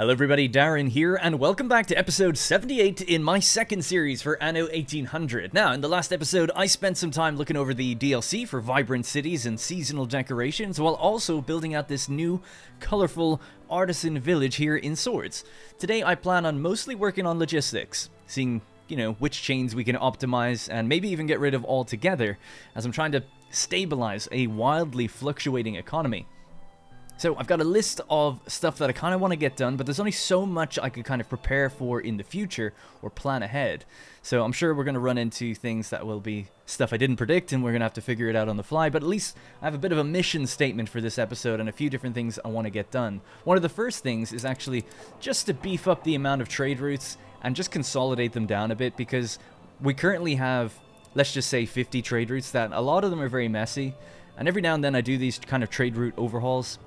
Hello everybody, Darren here, and welcome back to episode 78 in my second series for Anno 1800. Now, in the last episode, I spent some time looking over the DLC for Vibrant Cities and Seasonal Decorations, while also building out this new, colourful artisan village here in Swords. Today, I plan on mostly working on logistics, seeing, you know, which chains we can optimize, and maybe even get rid of altogether, as I'm trying to stabilize a wildly fluctuating economy. So I've got a list of stuff that I kind of want to get done, but there's only so much I could kind of prepare for in the future or plan ahead. So I'm sure we're going to run into things that will be stuff I didn't predict and we're going to have to figure it out on the fly, but at least I have a bit of a mission statement for this episode and a few different things I want to get done. One of the first things is actually just to beef up the amount of trade routes and just consolidate them down a bit because we currently have, let's just say 50 trade routes that a lot of them are very messy. And every now and then I do these kind of trade route overhauls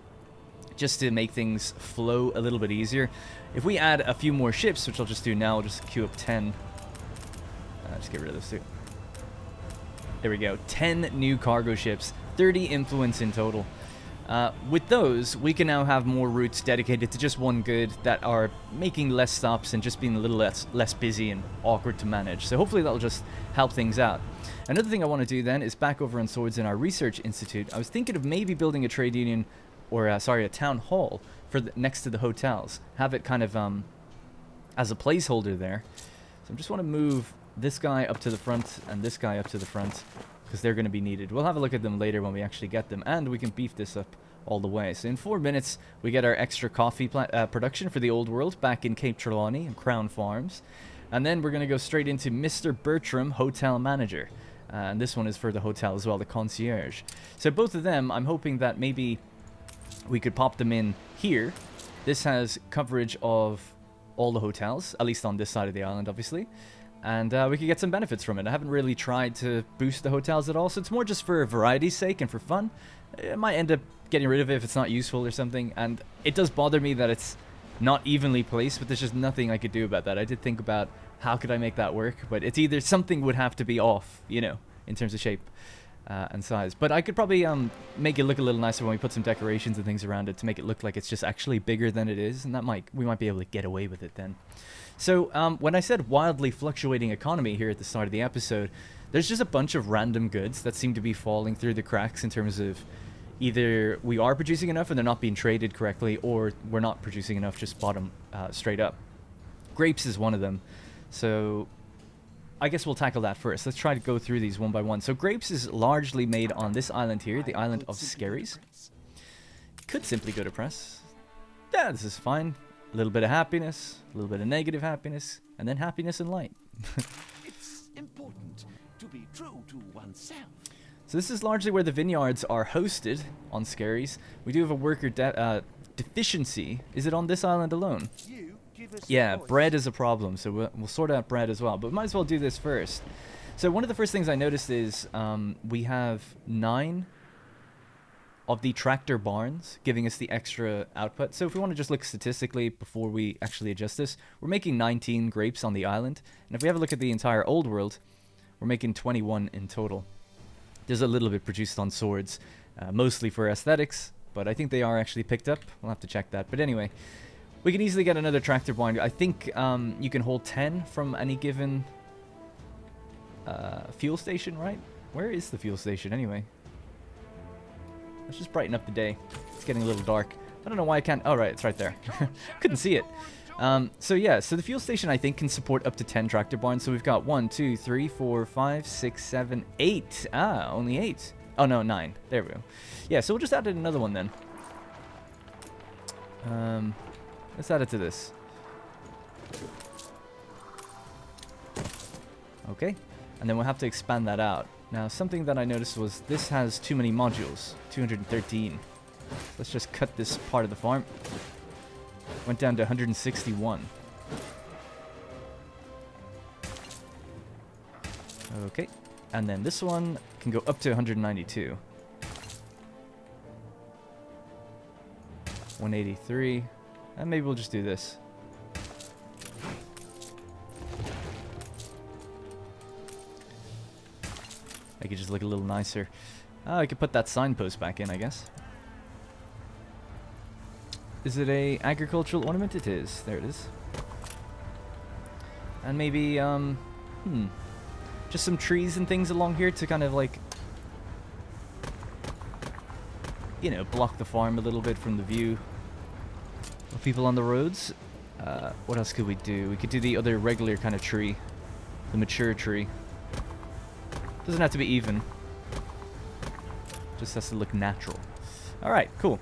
just to make things flow a little bit easier. If we add a few more ships, which I'll just do now, I'll just queue up 10. Uh, just get rid of this too. There we go. 10 new cargo ships, 30 influence in total. Uh, with those, we can now have more routes dedicated to just one good that are making less stops and just being a little less less busy and awkward to manage. So hopefully that'll just help things out. Another thing I want to do then is back over on Swords in our research institute. I was thinking of maybe building a trade union or uh, sorry, a town hall for the, next to the hotels. Have it kind of um, as a placeholder there. So I just want to move this guy up to the front and this guy up to the front because they're going to be needed. We'll have a look at them later when we actually get them, and we can beef this up all the way. So in four minutes, we get our extra coffee uh, production for the old world back in Cape Trelawney and Crown Farms. And then we're going to go straight into Mr. Bertram, Hotel Manager. Uh, and this one is for the hotel as well, the concierge. So both of them, I'm hoping that maybe we could pop them in here. This has coverage of all the hotels, at least on this side of the island, obviously. And uh, we could get some benefits from it. I haven't really tried to boost the hotels at all, so it's more just for variety's sake and for fun. I might end up getting rid of it if it's not useful or something. And it does bother me that it's not evenly placed, but there's just nothing I could do about that. I did think about how could I make that work, but it's either something would have to be off, you know, in terms of shape uh, and size. But I could probably um, make it look a little nicer when we put some decorations and things around it to make it look like it's just actually bigger than it is, and that might we might be able to get away with it then. So um, when I said wildly fluctuating economy here at the start of the episode, there's just a bunch of random goods that seem to be falling through the cracks in terms of either we are producing enough and they're not being traded correctly, or we're not producing enough just bottom uh, straight up. Grapes is one of them. So I guess we'll tackle that first. Let's try to go through these one by one. So grapes is largely made on this island here, the island of Skerries. Could simply go to press. Yeah, this is fine. A little bit of happiness, a little bit of negative happiness, and then happiness and light. it's important to be true to oneself. So this is largely where the vineyards are hosted on Skerries. We do have a worker de uh, deficiency. Is it on this island alone? You yeah, bread is a problem, so we'll, we'll, sort out bread as well. But we might as well do this first. So one of the first things I noticed is um, we have nine of the tractor barns giving us the extra output. So if we want to just look statistically before we actually adjust this, we're making 19 grapes on the island. And if we have a look at the entire old world, we're making 21 in total. There's a little bit produced on swords, uh, mostly for aesthetics, but I think they are actually picked up. We'll have to check that. But anyway, we can easily get another tractor barn. I think um, you can hold 10 from any given uh, fuel station, right? Where is the fuel station anyway? Let's just brighten up the day. It's getting a little dark. I don't know why I can't... Oh, right, it's right there. Couldn't see it. Um, so yeah, so the fuel station I think can support up to 10 tractor barns. So we've got 1, 2, 3, 4, 5, 6, 7, 8. Ah, only 8. Oh no, 9. There we go. Yeah, so we'll just add another one then. Um, Let's add it to this. Okay. And then we'll have to expand that out. Now, something that I noticed was this has too many modules. 213. Let's just cut this part of the farm. Went down to 161. Okay. And then this one can go up to 192. 183. And maybe we'll just do this. Make it just look a little nicer. Oh, I could put that signpost back in, I guess. Is it a agricultural ornament? It is. There it is. And maybe, um, hmm, just some trees and things along here to kind of like, you know, block the farm a little bit from the view of people on the roads. Uh, what else could we do? We could do the other regular kind of tree, the mature tree. Doesn't have to be even. Just has to look natural. Alright, cool.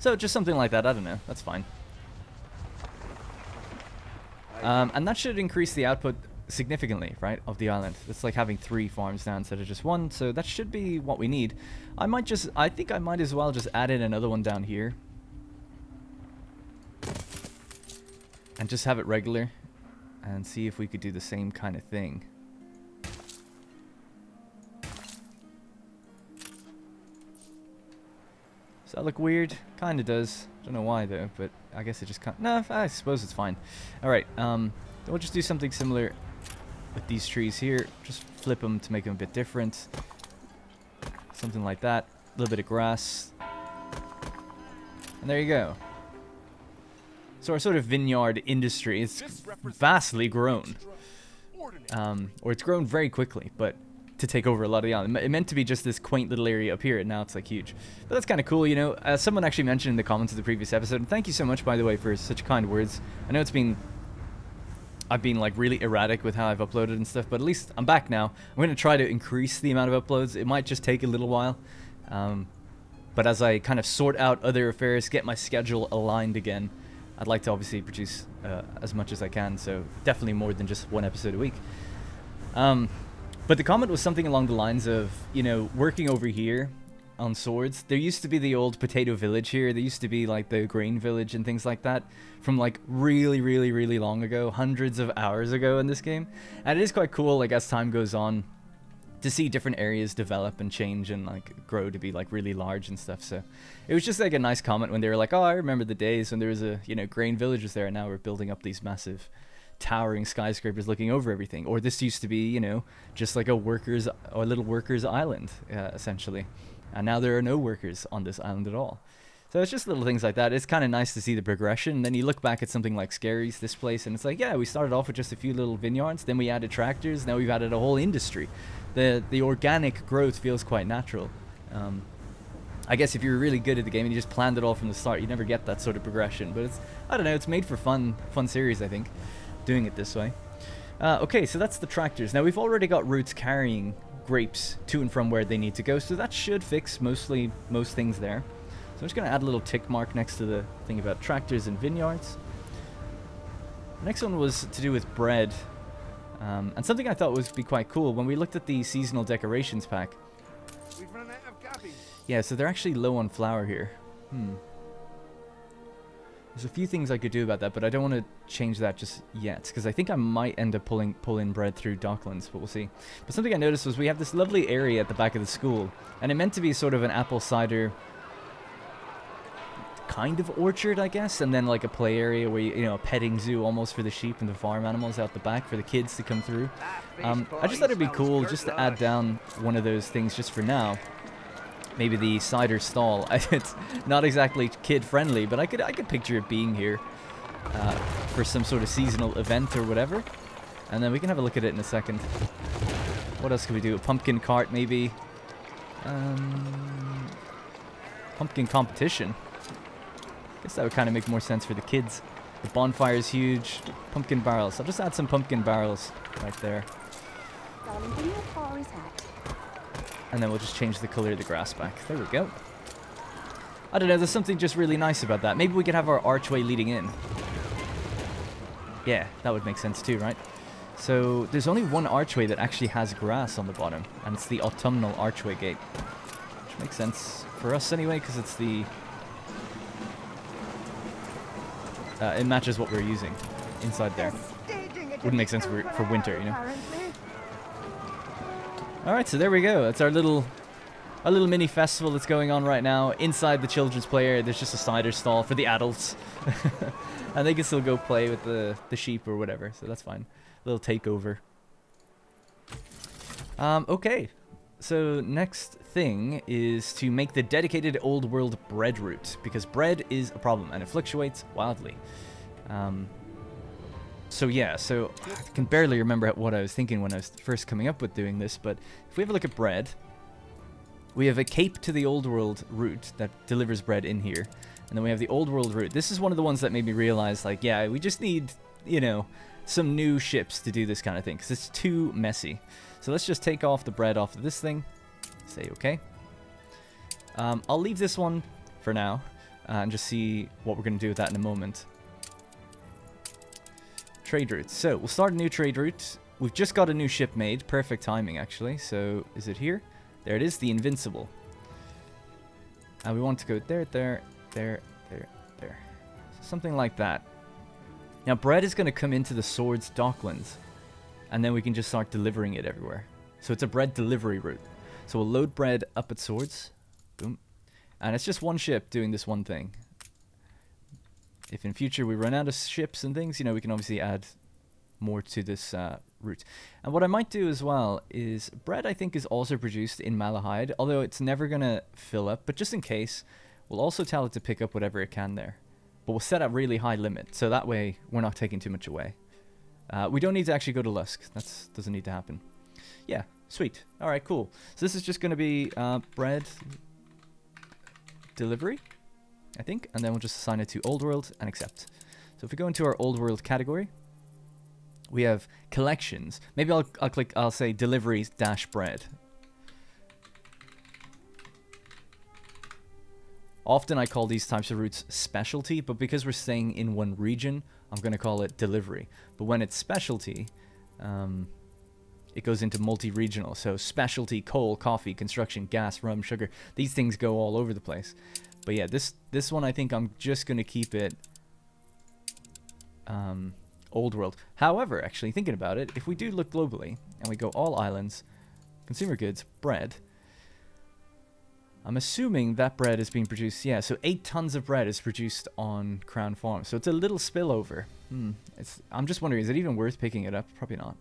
So just something like that, I don't know, that's fine. Um, and that should increase the output significantly, right, of the island. It's like having three farms now instead of just one, so that should be what we need. I might just, I think I might as well just add in another one down here. And just have it regular, and see if we could do the same kind of thing. Does that look weird? Kinda does. Don't know why though, but I guess it just can't. No, I suppose it's fine. Alright, um, we'll just do something similar with these trees here. Just flip them to make them a bit different. Something like that. A little bit of grass. And there you go. So our sort of vineyard industry is vastly grown. Um, or it's grown very quickly, but to take over a lot of the island. It meant to be just this quaint little area up here, and now it's like huge. But that's kind of cool, you know. Uh, someone actually mentioned in the comments of the previous episode, and thank you so much, by the way, for such kind words. I know it's been I've been like really erratic with how I've uploaded and stuff, but at least I'm back now. I'm going to try to increase the amount of uploads. It might just take a little while. Um, but as I kind of sort out other affairs, get my schedule aligned again, I'd like to obviously produce uh, as much as I can. So definitely more than just one episode a week. Um, but the comment was something along the lines of, you know, working over here on swords. There used to be the old potato village here. There used to be like the grain village and things like that from like really, really, really long ago, hundreds of hours ago in this game. And it is quite cool, like as time goes on, to see different areas develop and change and like grow to be like really large and stuff. So it was just like a nice comment when they were like, "Oh, I remember the days when there was a you know grain village was there, and now we're building up these massive." towering skyscrapers looking over everything or this used to be you know just like a workers or a little workers island uh, essentially and now there are no workers on this island at all. So it's just little things like that. It's kind of nice to see the progression. And then you look back at something like Skerries, this place, and it's like, yeah, we started off with just a few little vineyards, then we added tractors, now we've added a whole industry. The the organic growth feels quite natural. Um, I guess if you're really good at the game and you just planned it all from the start, you never get that sort of progression. But it's I don't know, it's made for fun fun series, I think, doing it this way. Uh, okay, so that's the tractors. Now we've already got routes carrying grapes to and from where they need to go. So that should fix mostly most things there. So I'm just going to add a little tick mark next to the thing about tractors and vineyards. The next one was to do with bread. Um, and something I thought would be quite cool when we looked at the seasonal decorations pack. Yeah, so they're actually low on flour here. Hmm. There's a few things I could do about that, but I don't want to change that just yet, because I think I might end up pulling pulling bread through Docklands, but we'll see. But something I noticed was we have this lovely area at the back of the school, and it meant to be sort of an apple cider kind of orchard, I guess, and then like a play area where you, you know a petting zoo almost for the sheep and the farm animals out the back for the kids to come through. Um, I just thought it'd be cool just to add down one of those things just for now maybe the cider stall. it's not exactly kid friendly, but I could I could picture it being here uh, for some sort of seasonal event or whatever. And then we can have a look at it in a second. What else could we do? A pumpkin cart maybe. Um, pumpkin competition. Guess that would kind of make more sense for the kids. The bonfire is huge. Pumpkin barrels. I'll just add some pumpkin barrels right there. And then we'll just change the color of the grass back. There we go. I don't know, there's something just really nice about that. Maybe we could have our archway leading in. Yeah, that would make sense too, right? So there's only one archway that actually has grass on the bottom, and it's the autumnal archway gate. Which makes sense for us anyway, because it's the... Uh, it matches what we're using inside there. Wouldn't make sense for, for winter, you know? Alright, so there we go. That's our little a little mini festival that's going on right now. Inside the children's play area, there's just a cider stall for the adults. and they can still go play with the, the sheep or whatever, so that's fine. A little takeover. Um, okay. So next thing is to make the dedicated old world bread route, because bread is a problem, and it fluctuates wildly. Um, so yeah, so I can barely remember what I was thinking when I was first coming up with doing this, but if we have a look at bread, we have a cape to the old world route that delivers bread in here. And then we have the old world route. This is one of the ones that made me realize, like, yeah, we just need, you know, some new ships to do this kind of thing, because it's too messy. So let's just take off the bread off of this thing. Say okay. Um, I'll leave this one for now, uh, and just see what we're going to do with that in a moment. Trade route. So, we'll start a new trade route. We've just got a new ship made. Perfect timing, actually. So, is it here? There it is, the Invincible. And we want to go there, there, there, there, there. Something like that. Now, bread is going to come into the Swords Docklands. And then we can just start delivering it everywhere. So it's a bread delivery route. So we'll load bread up at Swords. Boom. And it's just one ship doing this one thing. If in future we run out of ships and things, you know, we can obviously add more to this uh, route. And what I might do as well is bread I think is also produced in Malahide, although it's never going to fill up, but just in case, we'll also tell it to pick up whatever it can there. But we'll set a really high limit, so that way we're not taking too much away. Uh, we don't need to actually go to Lusk. That doesn't need to happen. Yeah, sweet. All right, cool. So this is just going to be uh, bread delivery, I think, and then we'll just assign it to Old World and accept. So if we go into our Old World category, we have collections. Maybe I'll, I'll click, I'll say deliveries dash bread. Often I call these types of routes specialty, but because we're staying in one region, I'm going to call it delivery. But when it's specialty, um, it goes into multi-regional. So specialty, coal, coffee, construction, gas, rum, sugar. These things go all over the place. But yeah, this this one I think I'm just going to keep it um, old world. However, actually thinking about it, if we do look globally and we go all islands, consumer goods, bread, I'm assuming that bread is being produced, yeah, so 8 tons of bread is produced on Crown Farm. So it's a little spillover. Hmm. It's, I'm just wondering, is it even worth picking it up? Probably not.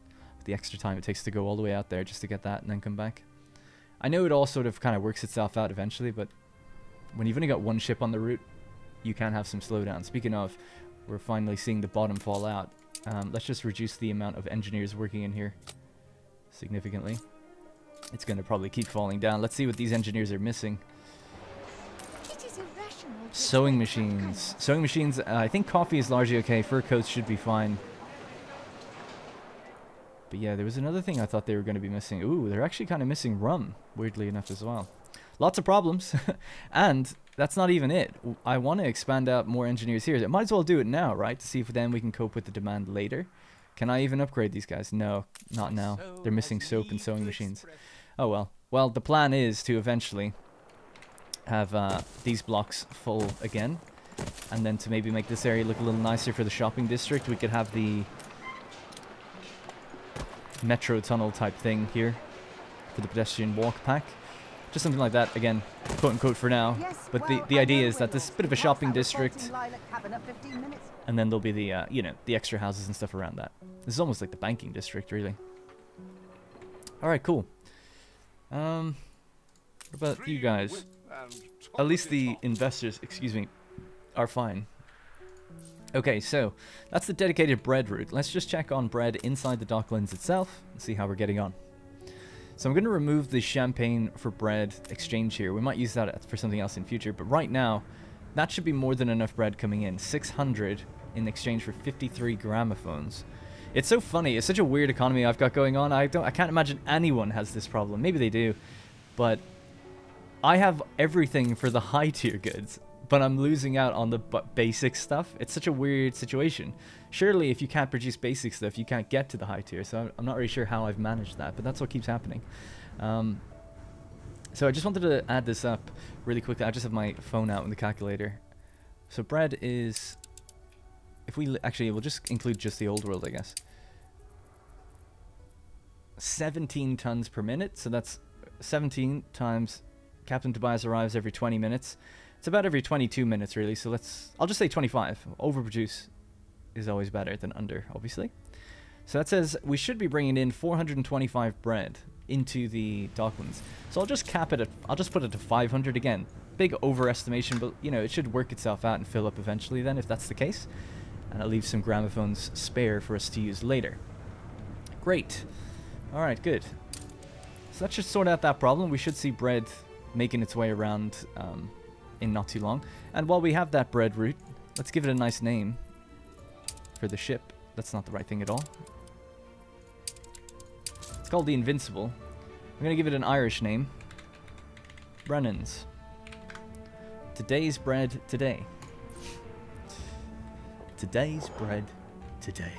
The extra time it takes to go all the way out there just to get that and then come back. I know it all sort of kind of works itself out eventually, but when you've only got one ship on the route, you can have some slowdown. Speaking of, we're finally seeing the bottom fall out. Um, let's just reduce the amount of engineers working in here significantly. It's going to probably keep falling down. Let's see what these engineers are missing. Sewing machines. Sewing machines, uh, I think coffee is largely okay. Fur coats should be fine. But yeah, there was another thing I thought they were going to be missing. Ooh, they're actually kind of missing rum, weirdly enough as well. Lots of problems. and that's not even it. I want to expand out more engineers here. I might as well do it now, right? To see if then we can cope with the demand later. Can I even upgrade these guys? No, not now. They're missing soap and sewing machines. Oh well. Well, the plan is to eventually have uh, these blocks full again. And then to maybe make this area look a little nicer for the shopping district, we could have the metro tunnel type thing here for the pedestrian walk pack. Just something like that, again, quote unquote for now. Yes, but well, the, the idea is that this is a bit of a shopping district. And then there'll be the, uh, you know, the extra houses and stuff around that. This is almost like the banking district, really. Alright, cool. Um, what about you guys? At least the investors, excuse me, are fine. Okay, so that's the dedicated bread route. Let's just check on bread inside the Docklands itself and see how we're getting on. So I'm going to remove the champagne for bread exchange here. We might use that for something else in future, but right now, that should be more than enough bread coming in. 600 in exchange for 53 gramophones. It's so funny. It's such a weird economy I've got going on. I don't. I can't imagine anyone has this problem. Maybe they do, but I have everything for the high tier goods, but I'm losing out on the basic stuff. It's such a weird situation surely if you can't produce basic stuff, you can't get to the high tier. So I'm not really sure how I've managed that, but that's what keeps happening. Um, so I just wanted to add this up really quickly. I just have my phone out in the calculator. So bread is, if we actually, we'll just include just the old world, I guess. 17 tons per minute. So that's 17 times Captain Tobias arrives every 20 minutes. It's about every 22 minutes, really. So let's, I'll just say 25. Overproduce is always better than under, obviously. So that says we should be bringing in 425 bread. into the Docklands. So I'll just cap it at, I'll just put it to 500 again. Big overestimation, but you know, it should work itself out and fill up eventually then if that's the case. And I'll leave some gramophones spare for us to use later. Great. Alright, good. So that should sort out that problem. We should see bread making its way around um, in not too long. And while we have that bread route, let's give it a nice name for the ship. That's not the right thing at all. It's called the Invincible. I'm going to give it an Irish name. Brennan's. Today's bread today. Today's bread today.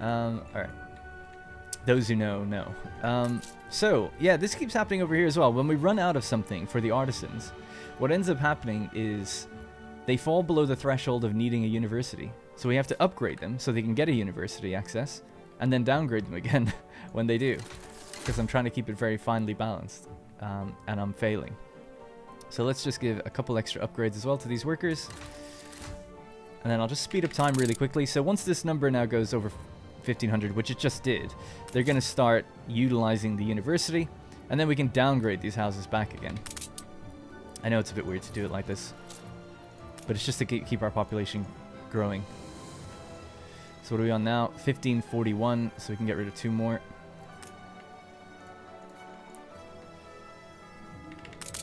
Um, alright. Those who know, know. Um, so, yeah, this keeps happening over here as well. When we run out of something for the artisans, what ends up happening is they fall below the threshold of needing a university. So we have to upgrade them so they can get a university access, and then downgrade them again when they do. Because I'm trying to keep it very finely balanced, um, and I'm failing. So let's just give a couple extra upgrades as well to these workers. And then I'll just speed up time really quickly. So once this number now goes over 1500, which it just did, they're going to start utilizing the university, and then we can downgrade these houses back again. I know it's a bit weird to do it like this, but it's just to keep our population growing. So what are we on now? 1541, so we can get rid of two more.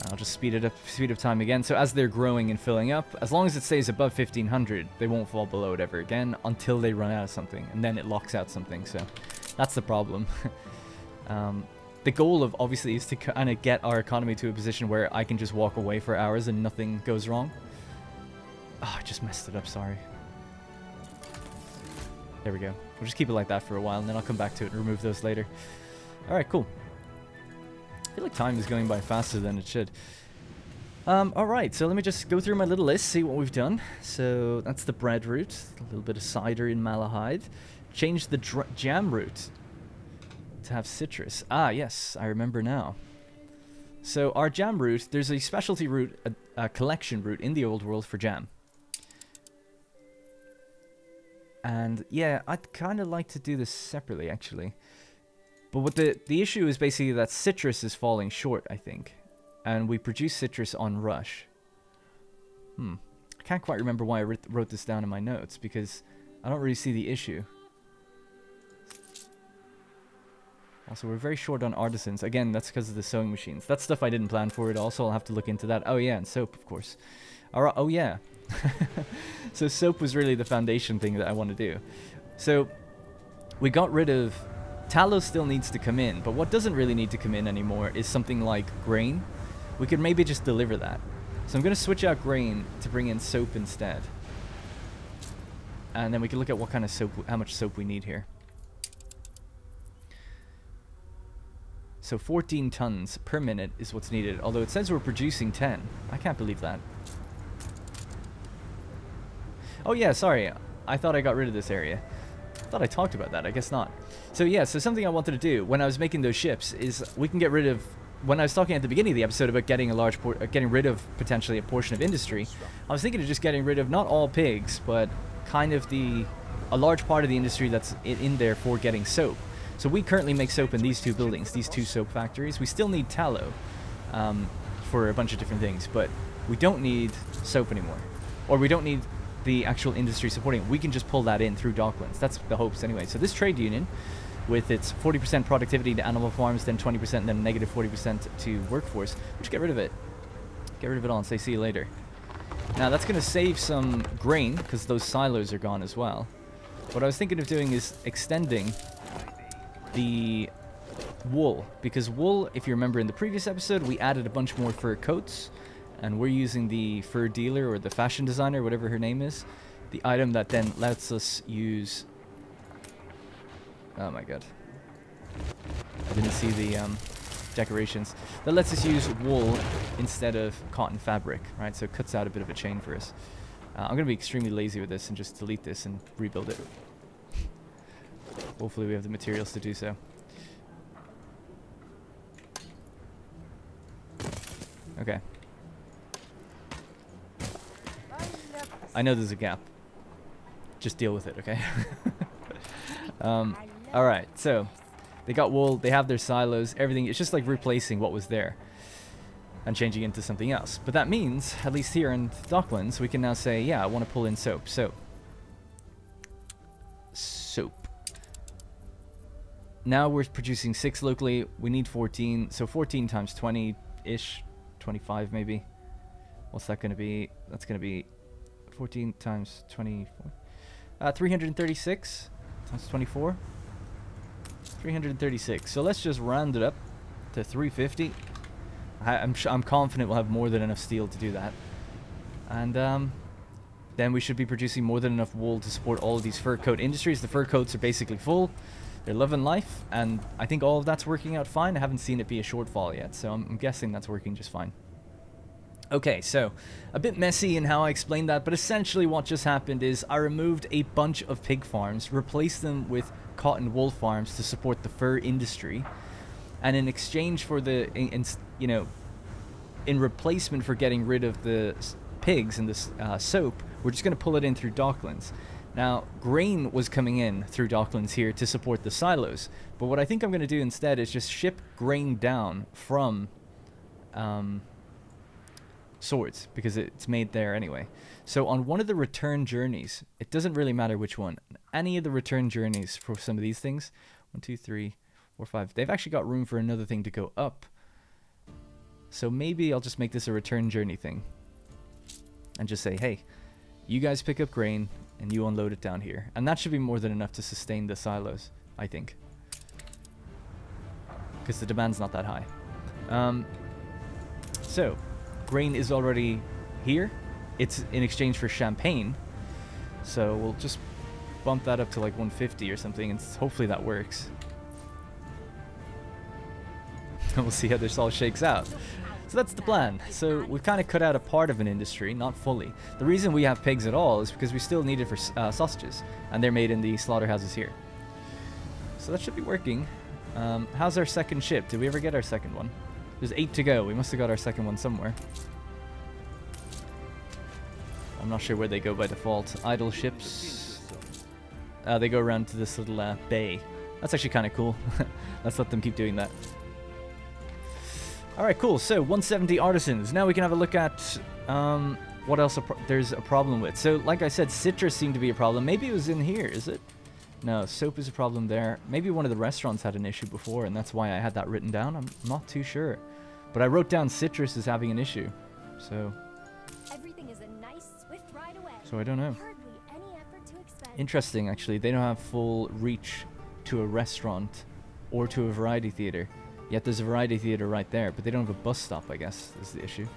I'll just speed it up, speed up time again. So as they're growing and filling up, as long as it stays above 1500, they won't fall below it ever again until they run out of something, and then it locks out something. So that's the problem. um, the goal of obviously is to kind of get our economy to a position where I can just walk away for hours and nothing goes wrong. Oh, I just messed it up. Sorry. There we go. We'll just keep it like that for a while, and then I'll come back to it and remove those later. All right, cool feel like time is going by faster than it should. Um, alright, so let me just go through my little list, see what we've done. So that's the bread route, a little bit of cider in Malahide. Change the jam route to have citrus. Ah, yes, I remember now. So our jam route, there's a specialty route, a, a collection route in the old world for jam. And yeah, I'd kind of like to do this separately, actually. But what the, the issue is basically that citrus is falling short, I think. And we produce citrus on rush. Hmm. I can't quite remember why I wrote this down in my notes, because I don't really see the issue. Also, we're very short on artisans. Again, that's because of the sewing machines. That's stuff I didn't plan for it also. I'll have to look into that. Oh, yeah, and soap, of course. Alright, oh, yeah. so soap was really the foundation thing that I want to do. So, we got rid of Tallow still needs to come in, but what doesn't really need to come in anymore is something like grain. We could maybe just deliver that. So I'm going to switch out grain to bring in soap instead. And then we can look at what kind of soap, how much soap we need here. So 14 tons per minute is what's needed, although it says we're producing 10. I can't believe that. Oh yeah, sorry. I thought I got rid of this area I thought I talked about that. I guess not. So yeah, so something I wanted to do when I was making those ships is we can get rid of. When I was talking at the beginning of the episode about getting a large, uh, getting rid of potentially a portion of industry, I was thinking of just getting rid of not all pigs, but kind of the a large part of the industry that's in there for getting soap. So we currently make soap in these two buildings, these two soap factories. We still need tallow um, for a bunch of different things, but we don't need soap anymore, or we don't need the actual industry supporting it. We can just pull that in through Docklands. That's the hopes anyway. So this trade union, with its 40% productivity to animal farms, then 20%, and then negative 40% to workforce, just get rid of it. Get rid of it all and say see you later. Now that's going to save some grain, because those silos are gone as well. What I was thinking of doing is extending the wool, because wool, if you remember in the previous episode, we added a bunch more fur coats, and we're using the fur dealer or the fashion designer, whatever her name is, the item that then lets us use... Oh my god. I didn't see the um, decorations. That lets us use wool instead of cotton fabric, right? So it cuts out a bit of a chain for us. Uh, I'm going to be extremely lazy with this and just delete this and rebuild it. Hopefully we have the materials to do so. Okay. I know there's a gap. Just deal with it, okay? um, Alright, so They got wool, they have their silos, everything. It's just like replacing what was there and changing into something else. But that means, at least here in Docklands, we can now say, yeah, I want to pull in soap. So, soap. Now we're producing 6 locally. We need 14. So 14 times 20-ish. 25 maybe. What's that going to be? That's going to be 14 times 24. Uh, 336 times 24. 336. So let's just round it up to 350. I, am I'm confident we'll have more than enough steel to do that. And um, then we should be producing more than enough wool to support all of these fur coat industries. The fur coats are basically full. They're loving life, and I think all of that's working out fine. I haven't seen it be a shortfall yet, so I'm, I'm guessing that's working just fine. Okay, so a bit messy in how I explained that, but essentially what just happened is I removed a bunch of pig farms, replaced them with cotton wool farms to support the fur industry, and in exchange for the, in, in, you know, in replacement for getting rid of the pigs and the uh, soap, we're just going to pull it in through Docklands. Now, grain was coming in through Docklands here to support the silos, but what I think I'm going to do instead is just ship grain down from um, swords because it's made there anyway. So on one of the return journeys, it doesn't really matter which one. Any of the return journeys for some of these things, one, two, three, four, five, they've actually got room for another thing to go up. So maybe I'll just make this a return journey thing. And just say, hey, you guys pick up grain and you unload it down here. And that should be more than enough to sustain the silos, I think. Because the demand's not that high. Um, so, grain is already here. It's in exchange for champagne. So we'll just bump that up to like 150 or something and hopefully that works. And we'll see how this all shakes out. So that's the plan. So we've kind of cut out a part of an industry, not fully. The reason we have pigs at all is because we still need it for uh, sausages, and they're made in the slaughterhouses here. So that should be working. Um, how's our second ship? Did we ever get our second one? There's eight to go. We must have got our second one somewhere. I'm not sure where they go by default. Idle ships. Uh, they go around to this little uh, bay. That's actually kind of cool. Let's let them keep doing that. Alright, cool. So, 170 artisans. Now we can have a look at um, what else a there's a problem with. So, like I said, citrus seemed to be a problem. Maybe it was in here, is it? No, soap is a problem there. Maybe one of the restaurants had an issue before, and that's why I had that written down. I'm not too sure. But I wrote down citrus is having an issue. So... Everything is a nice, swift ride away. So I don't know. Interesting, actually. They don't have full reach to a restaurant or to a variety theater. Yet there's a variety theater right there, but they don't have a bus stop, I guess, is the issue.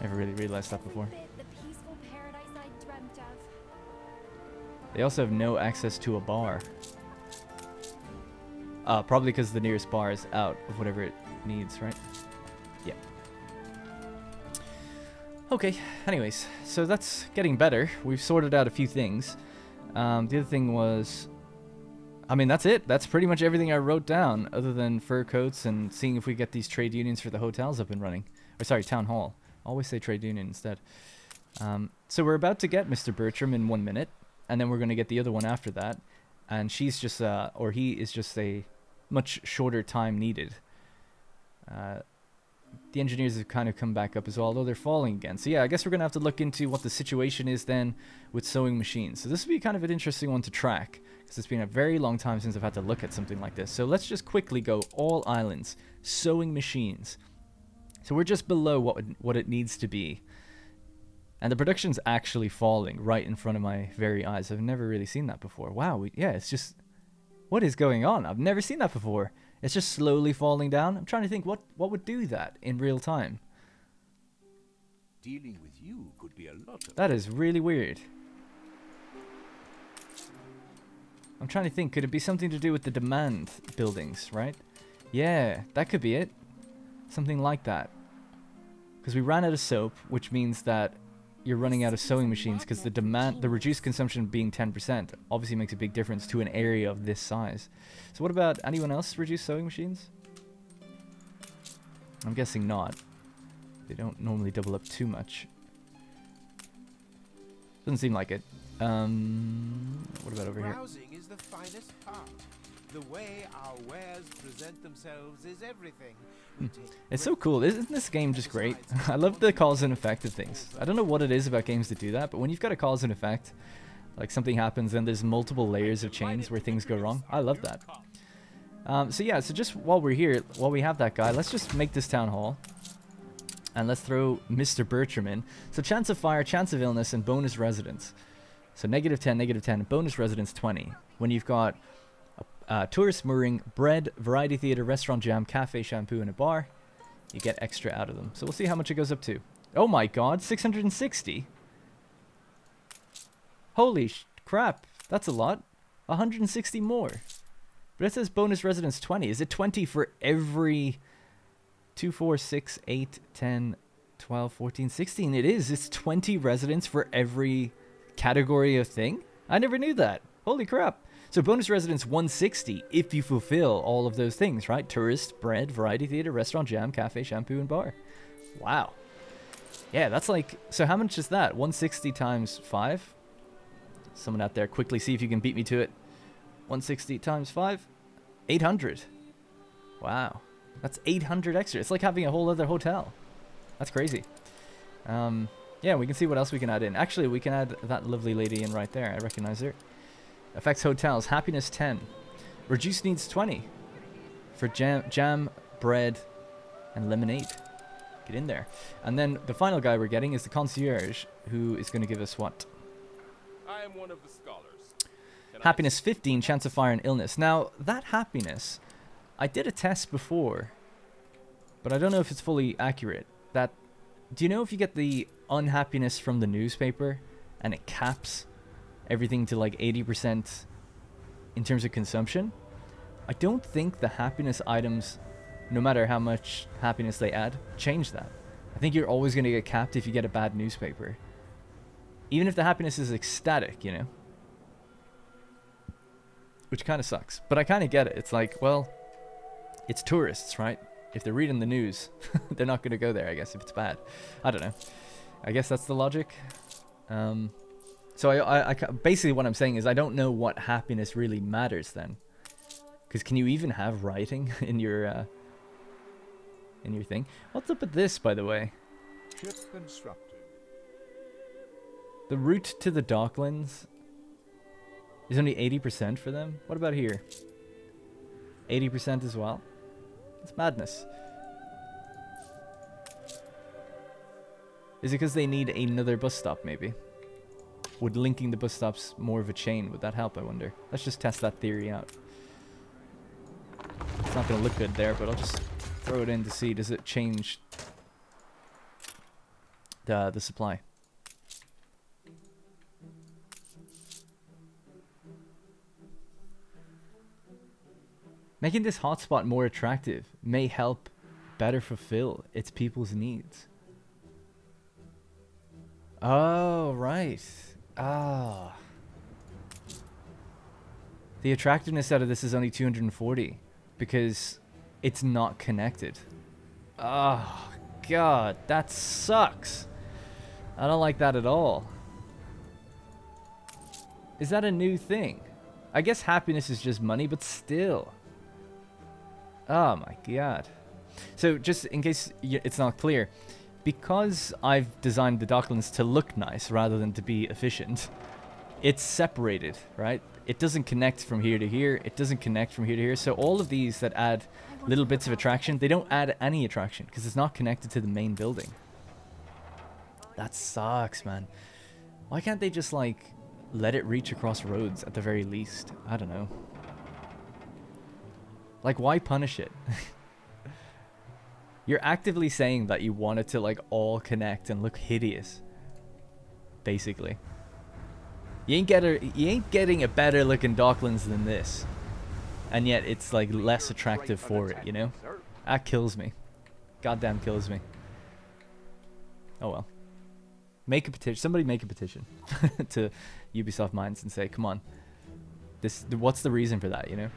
Never really realized that before. They also have no access to a bar. Uh, probably because the nearest bar is out of whatever it needs, right? Yeah. Okay, anyways, so that's getting better. We've sorted out a few things. Um, the other thing was... I mean, that's it. That's pretty much everything I wrote down, other than fur coats and seeing if we get these trade unions for the hotels up and running. Or sorry, town hall. Always say trade union instead. Um, so we're about to get Mr. Bertram in one minute and then we're going to get the other one after that. And she's just, uh, or he is just a much shorter time needed. Uh, the engineers have kind of come back up as well, although they're falling again. So yeah, I guess we're going to have to look into what the situation is then with sewing machines. So this would be kind of an interesting one to track, because it's been a very long time since I've had to look at something like this. So let's just quickly go all islands, sewing machines. So we're just below what, what it needs to be. And the production's actually falling right in front of my very eyes. I've never really seen that before. Wow, we, yeah, it's just... What is going on? I've never seen that before. It's just slowly falling down. I'm trying to think what, what would do that in real time. Dealing with you could be a lot That is really weird. I'm trying to think, could it be something to do with the demand buildings, right? Yeah, that could be it. Something like that. Because we ran out of soap, which means that you're running out of sewing machines because the demand, the reduced consumption being 10% obviously makes a big difference to an area of this size. So what about anyone else reduce sewing machines? I'm guessing not. They don't normally double up too much. Doesn't seem like it. Um, what about over here? The finest part. The way our wares present themselves is everything. Hmm. It's so cool. Isn't this game just great? I love the cause and effect of things. I don't know what it is about games that do that, but when you've got a cause and effect, like something happens and there's multiple layers of chains where things go wrong, I love that. Um, so yeah, so just while we're here, while we have that guy, let's just make this town hall. And let's throw Mr. Bertram in. So chance of fire, chance of illness, and bonus residence. So negative 10, negative 10, bonus residence 20. When you've got uh, tourist mooring, bread, variety theater, restaurant jam, cafe, shampoo, and a bar, you get extra out of them. So we'll see how much it goes up to. Oh my god, 660? Holy crap, that's a lot. 160 more. But it says bonus residence 20. Is it 20 for every 2, 4, 6, 8, 10, 12, 14, 16? It is. It's 20 residents for every category of thing. I never knew that. Holy crap. So bonus residence 160 if you fulfill all of those things, right? Tourist, bread, variety theater, restaurant, jam, cafe, shampoo, and bar. Wow. Yeah, that's like, so how much is that? 160 times 5? Someone out there, quickly see if you can beat me to it. 160 times 5? 800. Wow. That's 800 extra. It's like having a whole other hotel. That's crazy. Um, yeah, we can see what else we can add in. Actually, we can add that lovely lady in right there. I recognize her. Affects hotels. Happiness 10. Reduce needs 20. For jam, jam, bread, and lemonade. Get in there. And then the final guy we're getting is the concierge, who is going to give us what? I am one of the scholars. Can Happiness 15, chance of fire and illness. Now, that happiness, I did a test before, but I don't know if it's fully accurate. That, do you know if you get the unhappiness from the newspaper and it caps everything to like 80% in terms of consumption? I don't think the happiness items, no matter how much happiness they add, change that. I think you're always going to get capped if you get a bad newspaper. Even if the happiness is ecstatic, you know? which kind of sucks. But I kind of get it. It's like, well, it's tourists, right? If they're reading the news, they're not going to go there, I guess, if it's bad. I don't know. I guess that's the logic. Um, so I, I, I basically what I'm saying is I don't know what happiness really matters then. Because can you even have writing in your uh, in your thing? What's up with this, by the way? Ship constructed. The route to the Docklands is only 80% for them? What about here? 80% as well? It's madness. Is it because they need another bus stop, maybe? Would linking the bus stops more of a chain, would that help, I wonder? Let's just test that theory out. It's not going to look good there, but I'll just throw it in to see, does it change the, the supply? Making this hotspot more attractive may help better fulfill its people's needs. Oh, right. Ah. The attractiveness out of this is only 240 because it's not connected. Oh, God, that sucks. I don't like that at all. Is that a new thing? I guess happiness is just money, but still. Oh my god. So just in case it's not clear, because I've designed the Docklands to look nice rather than to be efficient, it's separated, right? It doesn't connect from here to here. It doesn't connect from here to here. So all of these that add little bits of attraction, they don't add any attraction because it's not connected to the main building. That sucks, man. Why can't they just like let it reach across roads at the very least? I don't know. Like, why punish it? You're actively saying that you want it to, like, all connect and look hideous. Basically. You ain't, get a, you ain't getting a better looking Docklands than this. And yet it's, like, less attractive for it, you know? That kills me. Goddamn kills me. Oh well. Make a petition. Somebody make a petition to Ubisoft Mainz and say, come on. This, what's the reason for that, you know?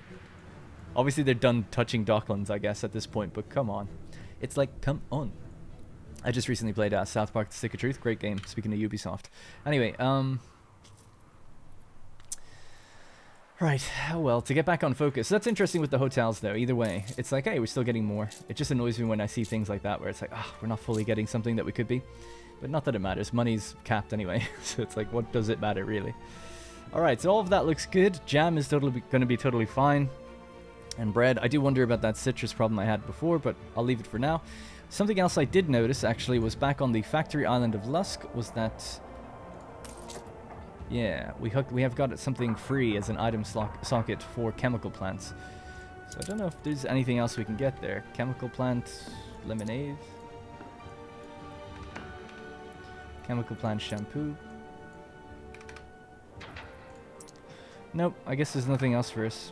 Obviously, they're done touching Docklands, I guess, at this point, but come on. It's like, come on. I just recently played uh, South Park The Stick of Truth. Great game, speaking of Ubisoft. Anyway, um... Right, oh well, to get back on focus. That's interesting with the hotels, though. Either way, it's like, hey, we're still getting more. It just annoys me when I see things like that, where it's like, ah, we're not fully getting something that we could be. But not that it matters. Money's capped anyway, so it's like, what does it matter, really? Alright, so all of that looks good. Jam is totally going to be totally fine. And bread. I do wonder about that citrus problem I had before, but I'll leave it for now. Something else I did notice, actually, was back on the factory island of Lusk, was that yeah, we we have got something free as an item socket for chemical plants. So I don't know if there's anything else we can get there. Chemical plant, lemonade. Chemical plant shampoo. Nope, I guess there's nothing else for us.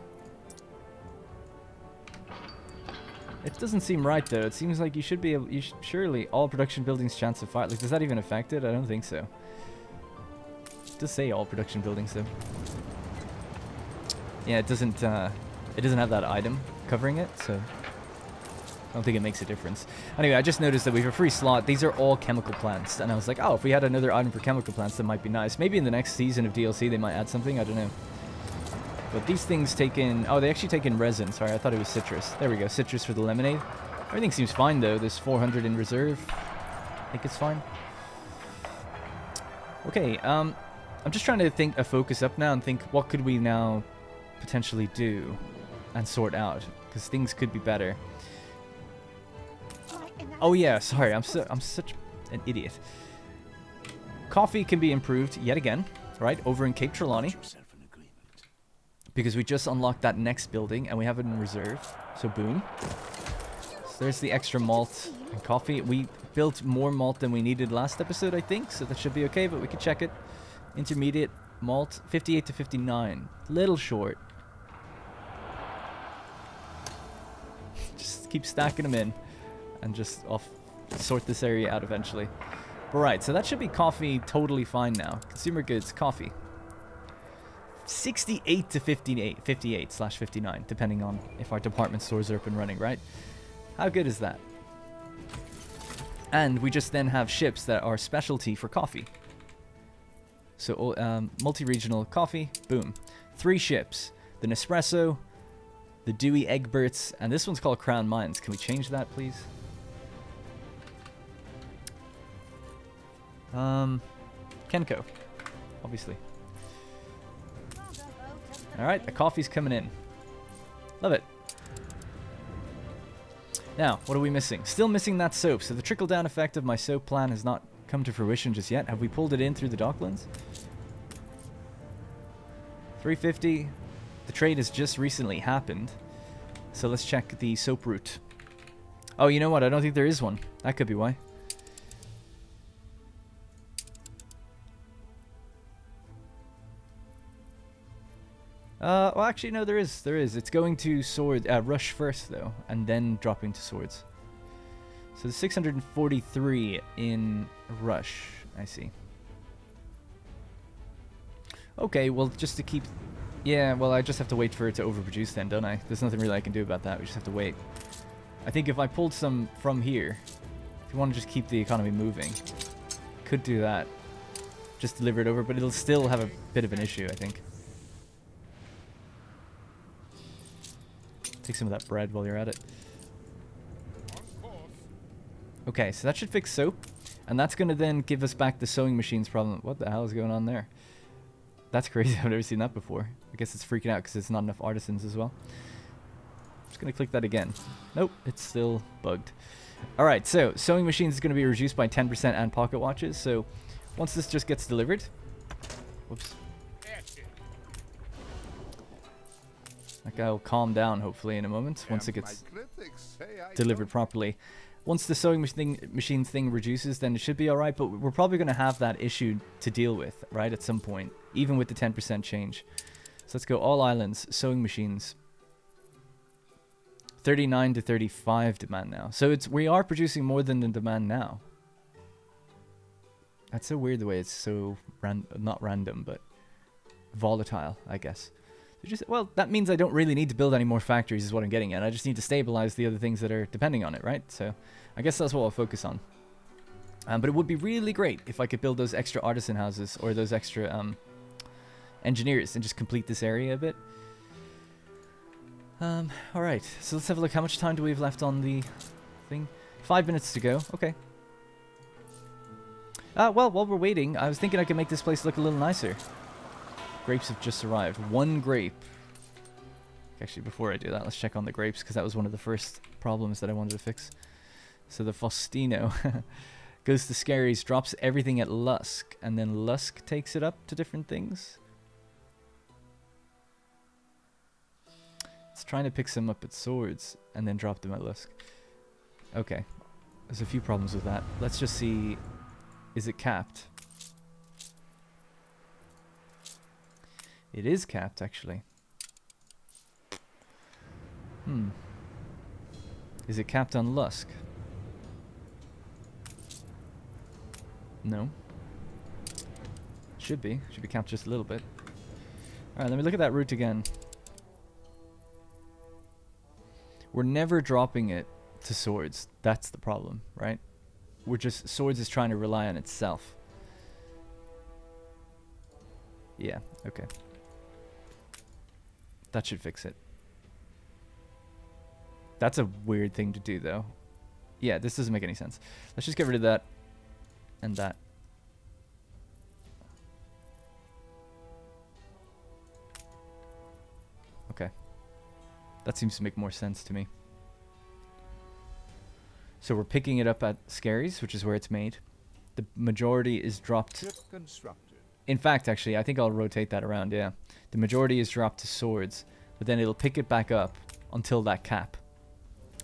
It doesn't seem right though. It seems like you should be able, you sh surely all production buildings chance of fire. Like, does that even affect it? I don't think so does say all production buildings though. Yeah, it doesn't uh, it doesn't have that item covering it, so I don't think it makes a difference. Anyway, I just noticed that we have a free slot. These are all chemical plants, and I was like, oh, if we had another item for chemical plants, that might be nice. Maybe in the next season of DLC they might add something. I don't know. But these things take in... Oh, they actually take in resin. Sorry, I thought it was citrus. There we go. Citrus for the lemonade. Everything seems fine, though. There's 400 in reserve. I think it's fine. Okay, um, I'm just trying to think, a focus up now and think what could we now potentially do and sort out because things could be better. Oh yeah, sorry, I'm so I'm such an idiot. Coffee can be improved yet again, right? Over in Cape Trelawney. Because we just unlocked that next building and we have it in reserve. So boom. So there's the extra malt and coffee. We built more malt than we needed last episode, I think, so that should be okay, but we could check it. Intermediate malt, 58 to 59. Little short. just keep stacking them in and just off sort this area out eventually. All right, so that should be coffee totally fine now. Consumer goods, coffee. 68 to 58, 58 slash 59, depending on if our department stores are up and running, right? How good is that? And we just then have ships that are specialty for coffee. So um, multi-regional coffee, boom. Three ships. The Nespresso, the Douwe Egberts, and this one's called Crown Mines. Can we change that, please? Um, Kenko, obviously. Alright, the coffee's coming in. Love it. Now, what are we missing? Still missing that soap, so the trickle-down effect of my soap plan has not come to fruition just yet. Have we pulled it in through the docklands? 350. The trade has just recently happened. So let's check the soap route. Oh, you know what? I don't think there is one. That could be why. Uh, well, actually, no, there is. There is. It's going to sword uh, rush first, though, and then dropping to swords. So the 643 in rush. I see. Okay, well, just to keep... Yeah, well, I just have to wait for it to overproduce then, don't I? There's nothing really I can do about that. We just have to wait. I think if I pulled some from here, if you want to just keep the economy moving, could do that. Just deliver it over, but it'll still have a bit of an issue, I think. Take some of that bread while you're at it. Okay, so that should fix soap. And that's going to then give us back the sewing machines problem. What the hell is going on there? That's crazy. I've never seen that before. I guess it's freaking out because it's not enough artisans as well. I'm just going to click that again. Nope, it's still bugged. Alright, so sewing machines is going to be reduced by 10% and pocket watches. So once this just gets delivered... Whoops. Guy will calm down, hopefully, in a moment, once it gets delivered properly once the sewing machine, machine thing reduces, then it should be alright, but we're probably going to have that issue to deal with, right, at some point, even with the 10% change. So let's go all islands, sewing machines. 39 to 35 demand now. So it's we are producing more than the demand now. That's so weird the way it's so ran not random, but volatile, I guess. Just, well, that means I don't really need to build any more factories is what I'm getting at. I just need to stabilize the other things that are depending on it, right? So I guess that's what I'll focus on. Um, but it would be really great if I could build those extra artisan houses or those extra um, engineers and just complete this area a bit. Um, alright, so let's have a look. How much time do we have left on the thing? Five minutes to go. Okay. Uh, well, while we're waiting, I was thinking I could make this place look a little nicer. Grapes have just arrived. One grape. Actually, before I do that, let's check on the grapes, because that was one of the first problems that I wanted to fix. So the Faustino goes to Skerries, drops everything at Lusk, and then Lusk takes it up to different things. It's trying to pick some up at Swords, and then drop them at Lusk. Okay. There's a few problems with that. Let's just see... Is it capped? It is capped, actually. Hmm. Is it capped on Lusk? No. Should be. Should be capped just a little bit. Alright, let me look at that route again. We're never dropping it to swords. That's the problem, right? We're just... Swords is trying to rely on itself. Yeah, okay. That should fix it. That's a weird thing to do, though. Yeah, this doesn't make any sense. Let's just get rid of that and that. Okay. That seems to make more sense to me. So we're picking it up at Skerries, which is where it's made. The majority is dropped. In fact, actually, I think I'll rotate that around, yeah. The majority is dropped to swords, but then it'll pick it back up until that cap.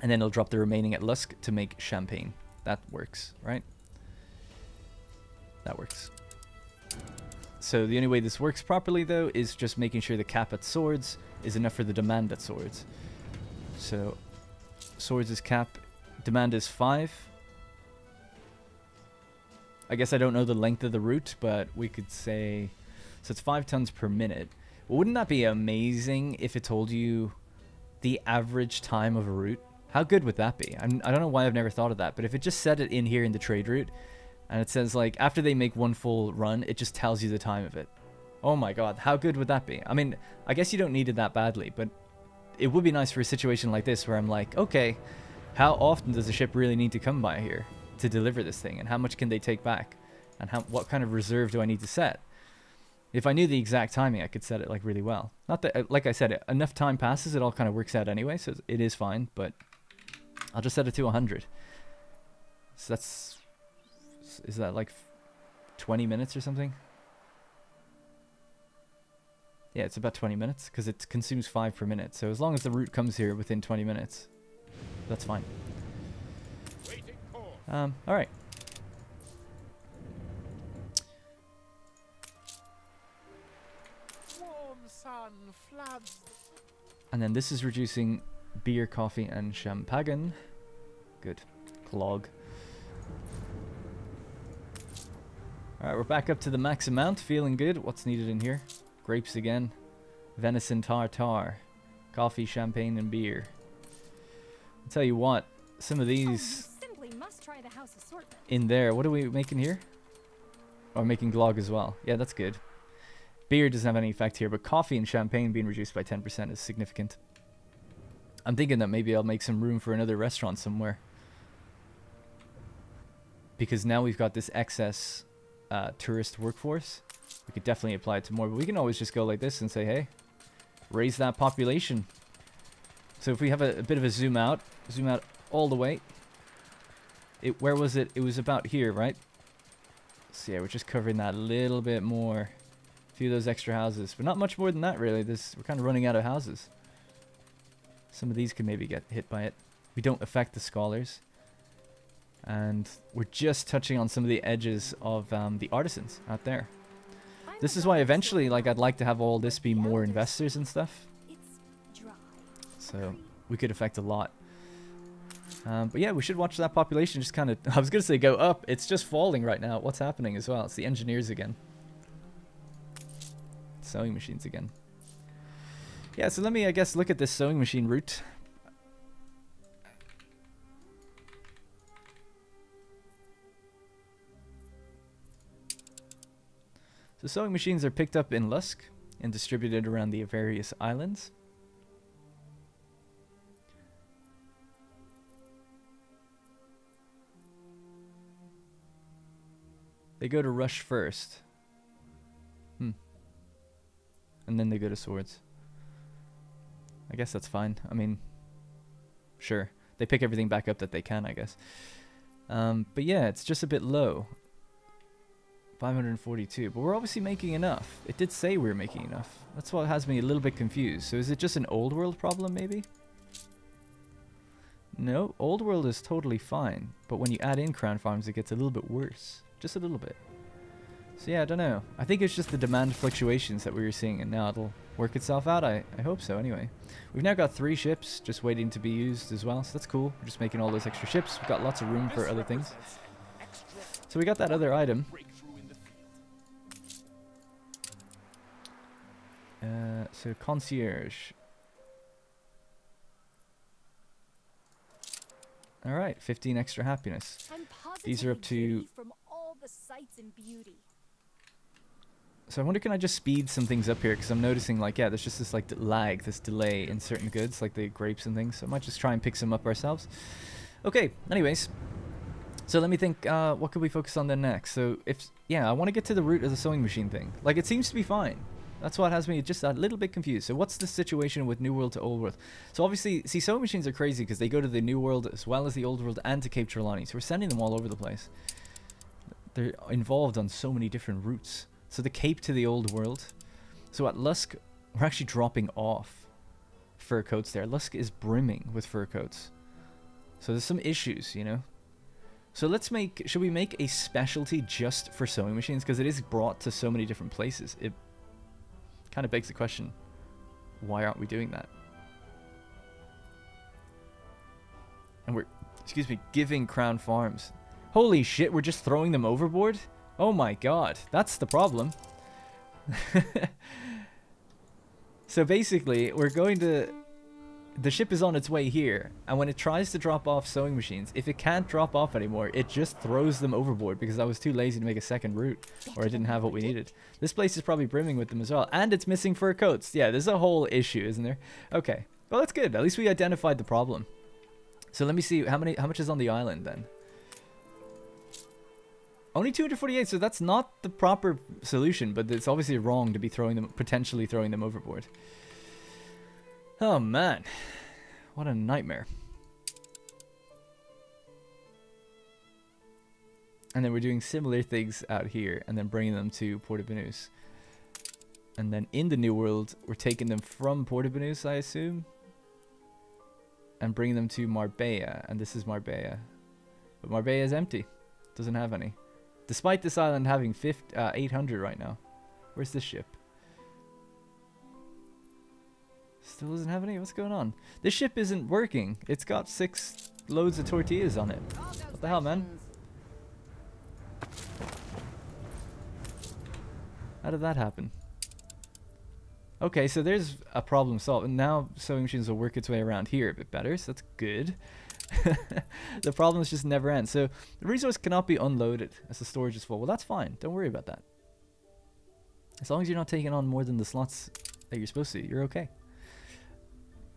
And then it'll drop the remaining at Lusk to make champagne. That works, right? That works. So the only way this works properly, though, is just making sure the cap at swords is enough for the demand at swords. So swords is cap, demand is 5. I guess I don't know the length of the route, but we could say... So it's 5 tons per minute. Wouldn't that be amazing if it told you the average time of a route? How good would that be? I'm, I don't know why I've never thought of that, but if it just said it in here in the trade route, and it says like after they make one full run, it just tells you the time of it. Oh my god, how good would that be? I mean, I guess you don't need it that badly, but it would be nice for a situation like this where I'm like, okay, how often does a ship really need to come by here to deliver this thing, and how much can they take back, and how what kind of reserve do I need to set? If I knew the exact timing, I could set it like really well. Not that, like I said, enough time passes, it all kind of works out anyway, so it is fine. But I'll just set it to 100. So that's is that like 20 minutes or something? Yeah, it's about 20 minutes because it consumes 5 per minute. So as long as the route comes here within 20 minutes, that's fine. Um, alright. And then this is reducing beer, coffee, and champagne. Good. Clog. Alright, we're back up to the max amount. Feeling good. What's needed in here? Grapes again. Venison tartar. Coffee, champagne, and beer. I'll tell you what. Some of Oh, these try the in there. What are we making here? Or making glog as well. Yeah, that's good. Beer doesn't have any effect here, but coffee and champagne being reduced by 10% is significant. I'm thinking that maybe I'll make some room for another restaurant somewhere. Because now we've got this excess uh, tourist workforce. We could definitely apply it to more, but we can always just go like this and say, hey, raise that population. So if we have a, a bit of a zoom out, zoom out all the way. It Where was it? It was about here, right? So yeah, we're just covering that a little bit more. A few of those extra houses, but not much more than that really. This We're kind of running out of houses. Some of these could maybe get hit by it. We don't affect the scholars. And we're just touching on some of the edges of um, the artisans out there. This is why eventually, like, I'd like to have all this be more investors and stuff. So we could affect a lot. Um, but yeah, we should watch that population just kind of... I was going to say go up. It's just falling right now. What's happening as well? It's the engineers again. Sewing machines again. Yeah, so let me, I guess, look at this sewing machine route. So sewing machines are picked up in Lusk and distributed around the various islands. They go to Rush first. And then they go to swords. I guess that's fine. I mean, sure. They pick everything back up that they can, I guess. Um, but yeah, it's just a bit low. 542. But we're obviously making enough. It did say we were making enough. That's what has me a little bit confused. So is it just an old world problem, maybe? No, old world is totally fine. But when you add in crown farms, it gets a little bit worse. Just a little bit. So yeah, I don't know. I think it's just the demand fluctuations that we were seeing, and now it'll work itself out. I, I hope so, anyway. We've now got three ships just waiting to be used as well, so that's cool. We're just making all those extra ships. We've got lots of room for other things. So we got that other item. breakthrough in the field. Uh, so concierge. All right, 15 extra happiness. These are up to- giddy from all the sights and beauty. So I wonder, can I just speed some things up here? Because I'm noticing, like, yeah, there's just this like lag, this delay in certain goods, like the grapes and things. So I might just try and pick some up ourselves. Okay. Anyways, so let me think. Uh, what could we focus on then next? So if yeah, I want to get to the root of the sewing machine thing. Like, it seems to be fine. That's what has me just a little bit confused. So what's the situation with New World to Old World? So obviously, see, sewing machines are crazy because they go to the New World as well as the Old World and to Cape Trelawney. So we're sending them all over the place. They're involved on so many different routes. So the Cape to the Old World. So at Lusk, we're actually dropping off fur coats there. Lusk is brimming with fur coats. So there's some issues, you know. So let's make. Should we make a specialty just for sewing machines? Because it is brought to so many different places. It kind of begs the question: Why aren't we doing that? And we're, excuse me, giving Crown Farms. Holy shit! We're just throwing them overboard. Oh my god, that's the problem. so basically, we're going to the ship is on its way here, and when it tries to drop off sewing machines, if it can't drop off anymore, it just throws them overboard because I was too lazy to make a second route, or I didn't have what we needed. This place is probably brimming with them as well, and it's missing fur coats. Yeah, there's a whole issue, isn't there? Okay, well that's good. At least we identified the problem. So let me see how many, how much is on the island then? Only 248, so that's not the proper solution, but it's obviously wrong to be throwing them, potentially throwing them overboard. Oh man, what a nightmare. And then we're doing similar things out here and then bringing them to Porto Banús. And then in the New World, we're taking them from Porto Banús, I assume, and bringing them to Marbella. And this is Marbella. But Marbella is empty, doesn't have any. Despite this island having 50, uh, 800 right now. Where's this ship? Still doesn't have any? What's going on? This ship isn't working. It's got six loads of tortillas on it. What the hell, man? How did that happen? Okay, so there's a problem solved. And now sewing machines will work its way around here a bit better, so that's good. the problems just never end. So the resource cannot be unloaded as the storage is full. Well, that's fine. Don't worry about that. As long as you're not taking on more than the slots that you're supposed to, you're okay.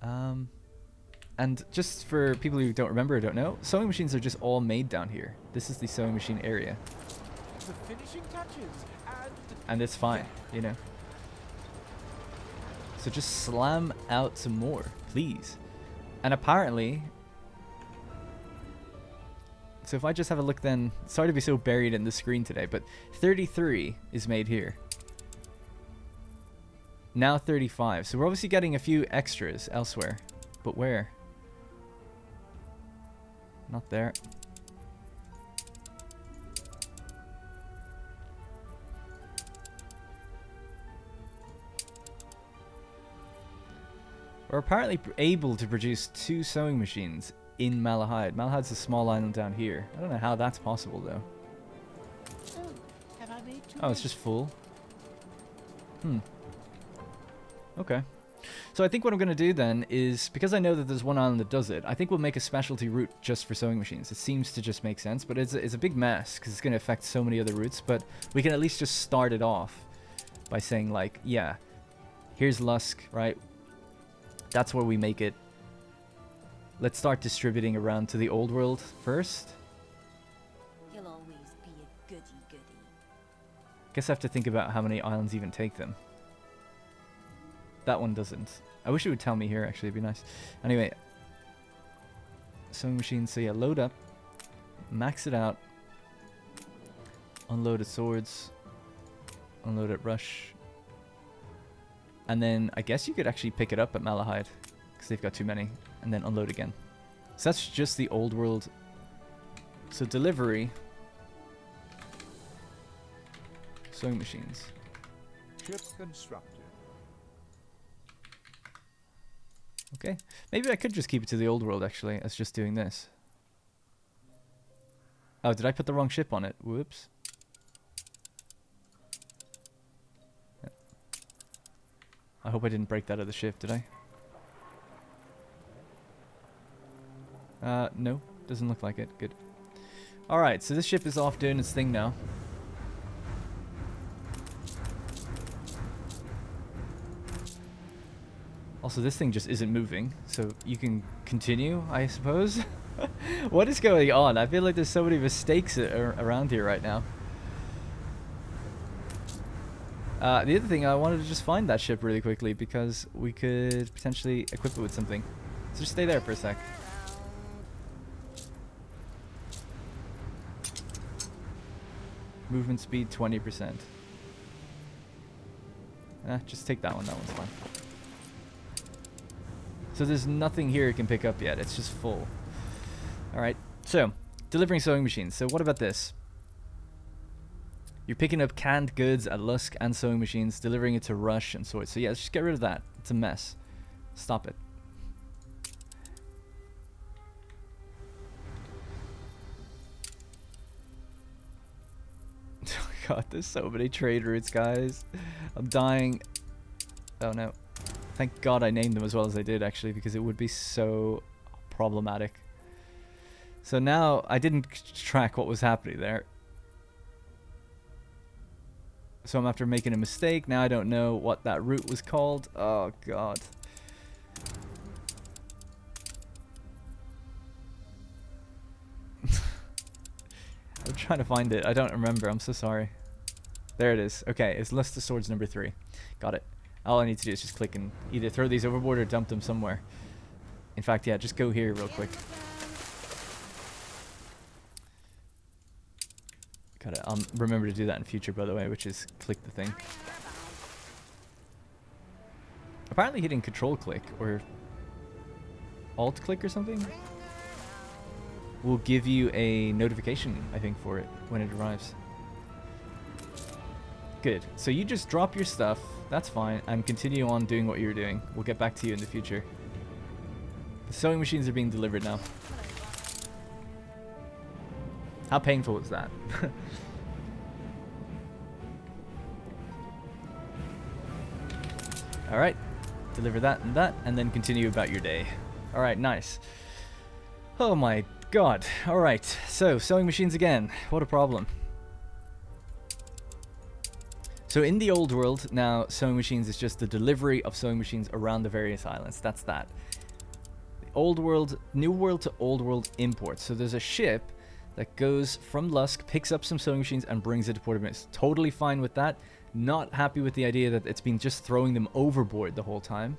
Um, and just for people who don't remember or don't know, sewing machines are just all made down here. This is the sewing machine area, The finishing touches and and it's fine, you know. So just slam out some more, please. And apparently, so if I just have a look then, sorry to be so buried in the screen today, but 33 is made here. Now 35. So we're obviously getting a few extras elsewhere. But where? Not there. We're apparently able to produce two sewing machines in Malahide. Malahide's a small island down here. I don't know how that's possible though. Oh, Oh, it's just full. Hmm. Okay. So I think what I'm going to do then is, because I know that there's one island that does it, I think we'll make a specialty route just for sewing machines. It seems to just make sense, but it's a, it's a big mess because it's going to affect so many other routes. But we can at least just start it off by saying like, yeah, here's Lusk, right? That's where we make it. Let's start distributing around to the old world first. He'll always be a goody goody. Guess I have to think about how many islands even take them. That one doesn't. I wish it would tell me here, actually. It'd be nice. Anyway. Sewing machine. So yeah, load up. Max it out. Unload at swords. Unload at rush. And then I guess you could actually pick it up at Malahide. Because they've got too many. And then unload again. So that's just the old world. So delivery. Sewing machines. Ship constructed. Okay. Maybe I could just keep it to the old world, actually, as just doing this. Oh, did I put the wrong ship on it? Whoops. I hope I didn't break that other ship, did I? Uh, no. Doesn't look like it. Good. Alright, so this ship is off doing its thing now. Also, this thing just isn't moving, so you can continue, I suppose. what is going on? I feel like there's so many mistakes ar around here right now. Uh, the other thing, I wanted to just find that ship really quickly because we could potentially equip it with something. So just stay there for a sec. Movement speed 20%. Eh, just take that one, that one's fine. So there's nothing here you can pick up yet, it's just full. Alright, so, delivering sewing machines. So what about this? You're picking up canned goods at Lusk and sewing machines, delivering it to Rush and Sword. So yeah, let's just get rid of that. It's a mess. Stop it. God, there's so many trade routes, guys. I'm dying. Oh no. Thank God I named them as well as I did, actually, because it would be so problematic. So now, I didn't track what was happening there. So I'm after making a mistake. Now I don't know what that route was called. Oh, God. I'm trying to find it. I don't remember. I'm so sorry. There it is. Okay, it's List of Swords number three. Got it. All I need to do is just click and either throw these overboard or dump them somewhere. In fact, yeah, just go here real quick. Gotta um, remember to do that in future, by the way, which is click the thing. Apparently hitting control click or alt click or something will give you a notification, I think, for it when it arrives. Good. So you just drop your stuff, that's fine, and continue on doing what you're doing. We'll get back to you in the future. The sewing machines are being delivered now. How painful was that? Alright. Deliver that and that, and then continue about your day. Alright, nice. Oh my god. Alright, so sewing machines again. What a problem. So in the old world, now sewing machines is just the delivery of sewing machines around the various islands. That's that. Old world, new world to old world imports. So there's a ship that goes from Lusk, picks up some sewing machines, and brings it to Port of Mist. Totally fine with that. Not happy with the idea that it's been just throwing them overboard the whole time.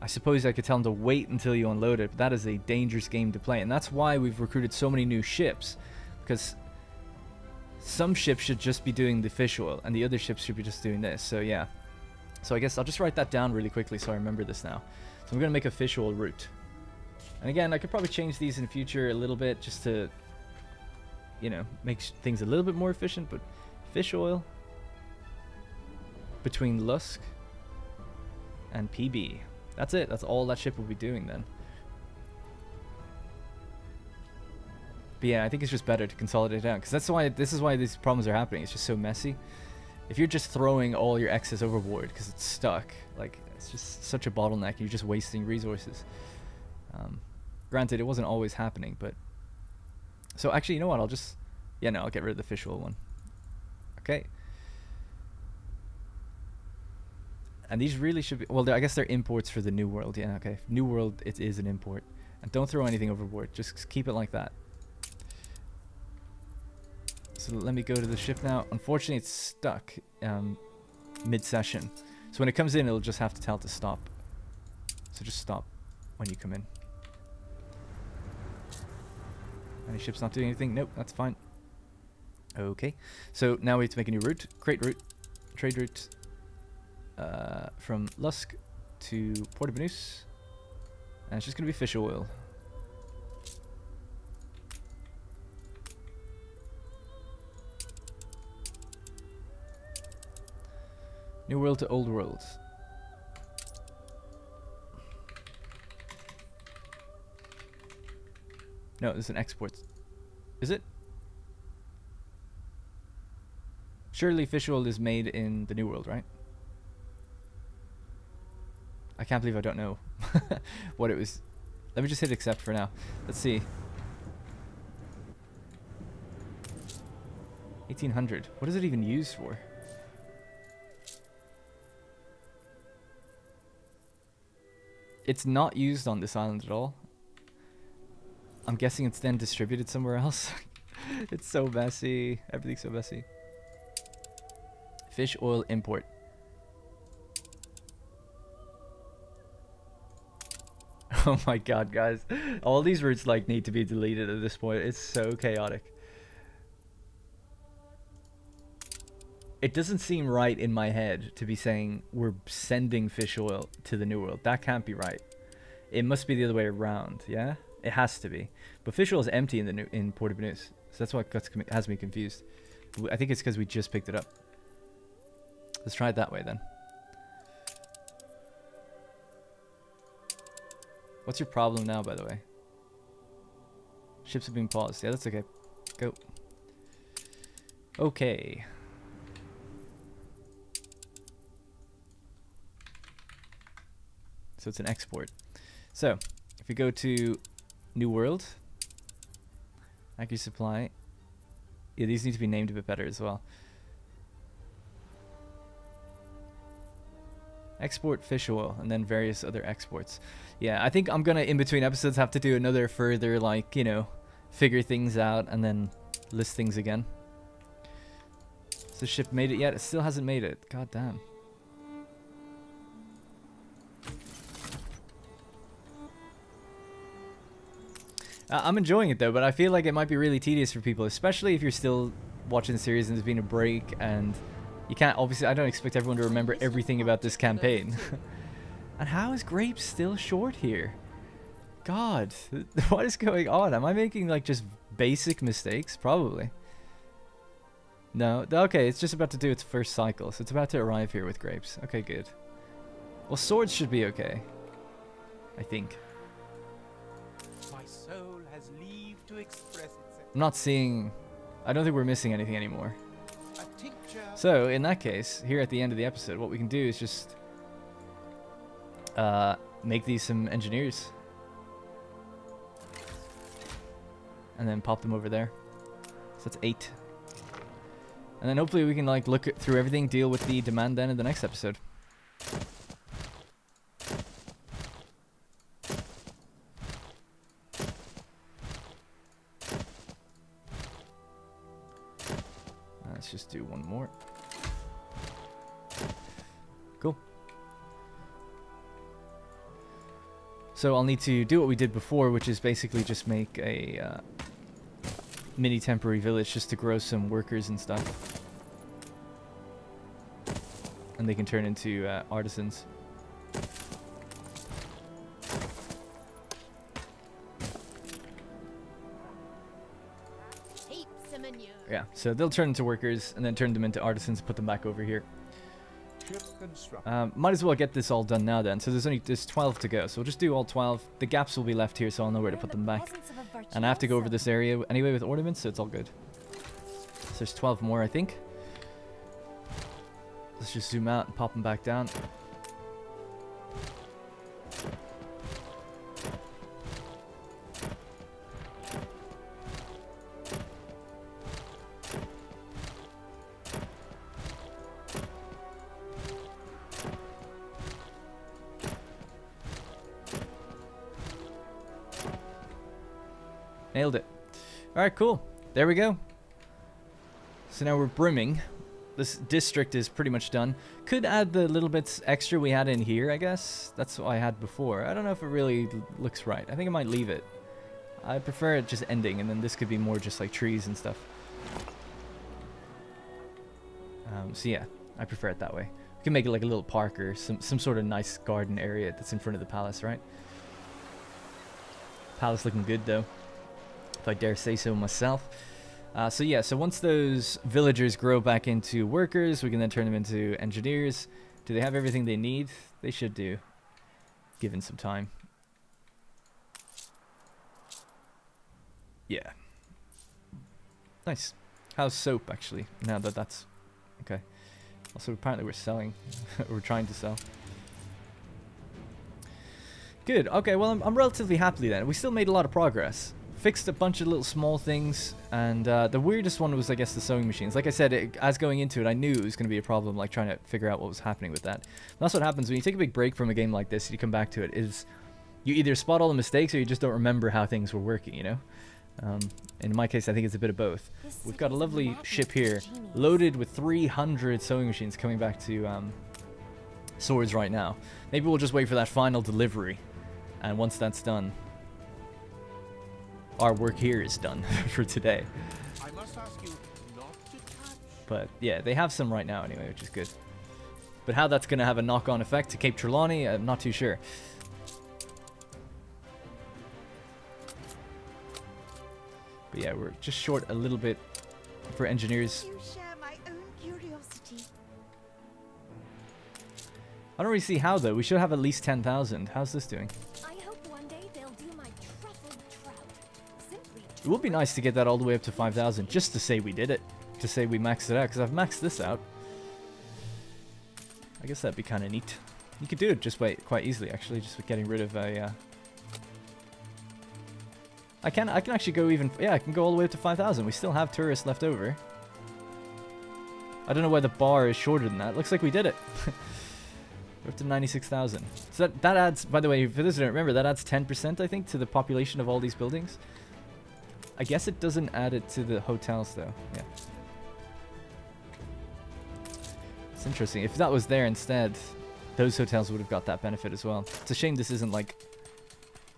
I suppose I could tell them to wait until you unload it, but that is a dangerous game to play. And that's why we've recruited so many new ships. Because some ships should just be doing the fish oil, and the other ships should be just doing this. So yeah. So I guess I'll just write that down really quickly so I remember this now. So I'm going to make a fish oil route. And again, I could probably change these in the future a little bit just to, you know, make things a little bit more efficient. But fish oil between Lusk and PB. That's it. That's all that ship will be doing then. But yeah, I think it's just better to consolidate it down because that's why this is why these problems are happening. It's just so messy. If you're just throwing all your excess overboard because it's stuck, like it's just such a bottleneck. You're just wasting resources. Um, granted, it wasn't always happening, but so actually, you know what? I'll just yeah, no, I'll get rid of the fish oil one. Okay. And these really should be well. I guess they're imports for the new world. Yeah, okay. New world, it is an import. And don't throw anything overboard. Just keep it like that. Let me go to the ship now. Unfortunately, it's stuck um, mid-session. So when it comes in, it'll just have to tell it to stop. So just stop when you come in. Any ship's not doing anything? Nope, that's fine. Okay, so now we have to make a new route. Create route, trade route uh, from Lusk to Port Banús. And it's just going to be fish oil. New world to old world. No, this is an export. Is it? Surely fish oil is made in the new world, right? I can't believe I don't know what it was. Let me just hit accept for now. Let's see. 1800. What is it even used for? It's not used on this island at all. I'm guessing it's then distributed somewhere else. it's so messy. Everything's so messy. Fish oil import. Oh my god, guys. All these routes like need to be deleted at this point. It's so chaotic. It doesn't seem right in my head to be saying we're sending fish oil to the New World. That can't be right. It must be the other way around, yeah? It has to be. But fish oil is empty in the new, in Port Banús. So that's what has me confused. I think it's because we just picked it up. Let's try it that way then. What's your problem now, by the way? Ships have been paused. Yeah, that's okay. Go. Okay. So it's an export. So, if we go to New World, Accuracy Supply, yeah, these need to be named a bit better as well. Export fish oil and then various other exports. Yeah, I think I'm gonna in between episodes have to do another further like, you know, figure things out and then list things again. Has the ship made it yet? It still hasn't made it. God damn. I'm enjoying it though, but I feel like it might be really tedious for people, especially if you're still watching the series and there's been a break and you can't, obviously, I don't expect everyone to remember everything about this campaign. and how is Grapes still short here? God, what is going on? Am I making like just basic mistakes? Probably. No, okay, it's just about to do its first cycle, so it's about to arrive here with Grapes. Okay, good. Well, swords should be okay. I think. Express itself. I'm not seeing... I don't think we're missing anything anymore. So, in that case, here at the end of the episode, what we can do is just... Uh, make these some engineers. And then pop them over there. So that's eight. And then hopefully we can like look through everything, deal with the demand then in the next episode. So I'll need to do what we did before, which is basically just make a uh, mini temporary village just to grow some workers and stuff. And they can turn into uh, artisans. Heaps of manure. Yeah, so they'll turn into workers and then turn them into artisans and put them back over here. Ship constructed. Um, might as well get this all done now then. So there's only there's 12 to go. So we'll just do all 12. The gaps will be left here so I'll know where to put them back. presence of a And I have to go over this area anyway with ornaments, so it's all good. So there's 12 more, I think. Let's just zoom out and pop them back down. Alright, cool. There we go. So now we're brimming. This district is pretty much done. Could add the little bits extra we had in here, I guess. That's what I had before. I don't know if it really looks right. I think I might leave it. I prefer it just ending, and then this could be more just like trees and stuff. Um, so yeah, I prefer it that way. We can make it like a little park or some, some sort of nice garden area that's in front of the palace, right? Palace looking good though, if I dare say so myself. Uh, so yeah, so once those villagers grow back into workers, we can then turn them into engineers. Do they have everything they need? They should do, given some time. Yeah. Nice. How's soap actually? Now that that's okay. Also, apparently we're selling. we're trying to sell. Good. Okay. Well, I'm, I'm relatively happy then. We still made a lot of progress. Fixed a bunch of little small things, and uh, the weirdest one was, I guess, the sewing machines. Like I said, it, as going into it, I knew it was going to be a problem, like trying to figure out what was happening with that. And that's what happens when you take a big break from a game like this. You come back to it. Is you either spot all the mistakes or you just don't remember how things were working. You know. Um, in my case, I think it's a bit of both. We've got a lovely ship here, loaded with 300 sewing machines coming back to um, swords right now. Maybe we'll just wait for that final delivery, and once that's done, our work here is done for today. I must ask you not to touch. But yeah, they have some right now anyway, which is good. But how that's going to have a knock-on effect to Cape Trelawney, I'm not too sure. But yeah, we're just short a little bit for engineers. You share my own curiosity. I don't really see how though. We should have at least 10,000. How's this doing? It would be nice to get that all the way up to 5,000 just to say we did it. To say we maxed it out because I've maxed this out. I guess that'd be kind of neat. You could do it just by, quite easily actually, just with getting rid of a... Uh... I can I can actually go even... Yeah, I can go all the way up to 5,000. We still have tourists left over. I don't know why the bar is shorter than that. Looks like we did it. We're up to 96,000. So that, that adds, by the way, for those who don't remember, that adds 10% I think to the population of all these buildings. I guess it doesn't add it to the hotels though. Yeah. It's interesting. If that was there instead, those hotels would have got that benefit as well. It's a shame this isn't like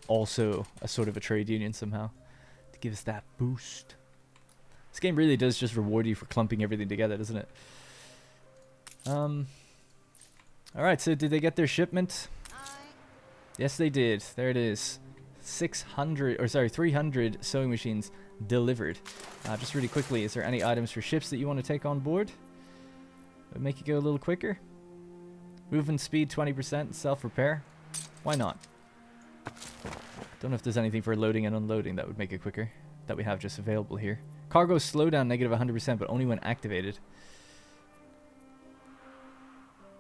also a sort of a trade union somehow to give us that boost. This game really does just reward you for clumping everything together, doesn't it? Um. All right. So did they get their shipment? Yes, they did. There it is. 600 or sorry, 300 sewing machines delivered. Uh, just really quickly, is there any items for ships that you want to take on board? Would make it go a little quicker. Movement speed 20%, self-repair. Why not? Don't know if there's anything for loading and unloading that would make it quicker. That we have just available here. Cargo slowdown negative 100%, but only when activated.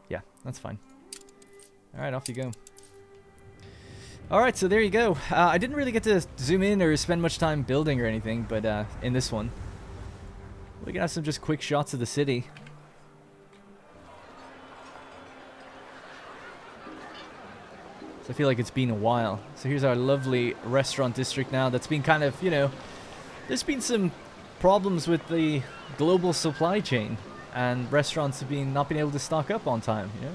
Yeah, that's fine. Alright, off you go. Alright, so there you go. Uh, I didn't really get to zoom in or spend much time building or anything, but uh, in this one, we can have some just quick shots of the city. So I feel like it's been a while. So here's our lovely restaurant district now that's been kind of, you know, there's been some problems with the global supply chain and restaurants have been not being able to stock up on time, you know?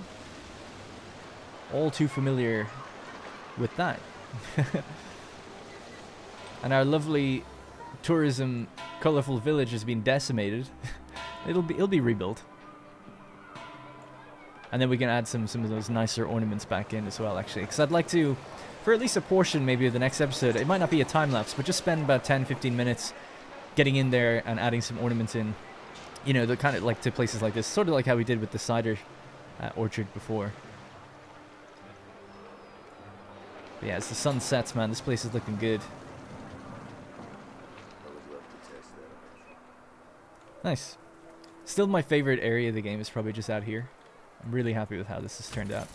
All too familiar with that. and our lovely tourism colorful village has been decimated. it'll be it'll be rebuilt. And then we can add some some of those nicer ornaments back in as well actually cuz I'd like to for at least a portion maybe of the next episode. It might not be a time lapse, but just spend about 10 15 minutes getting in there and adding some ornaments in. You know, the kind of like to places like this, sort of like how we did with the cider uh, orchard before. But yeah, as the sun sets, man, this place is looking good. Nice. Still my favorite area of the game is probably just out here. I'm really happy with how this has turned out.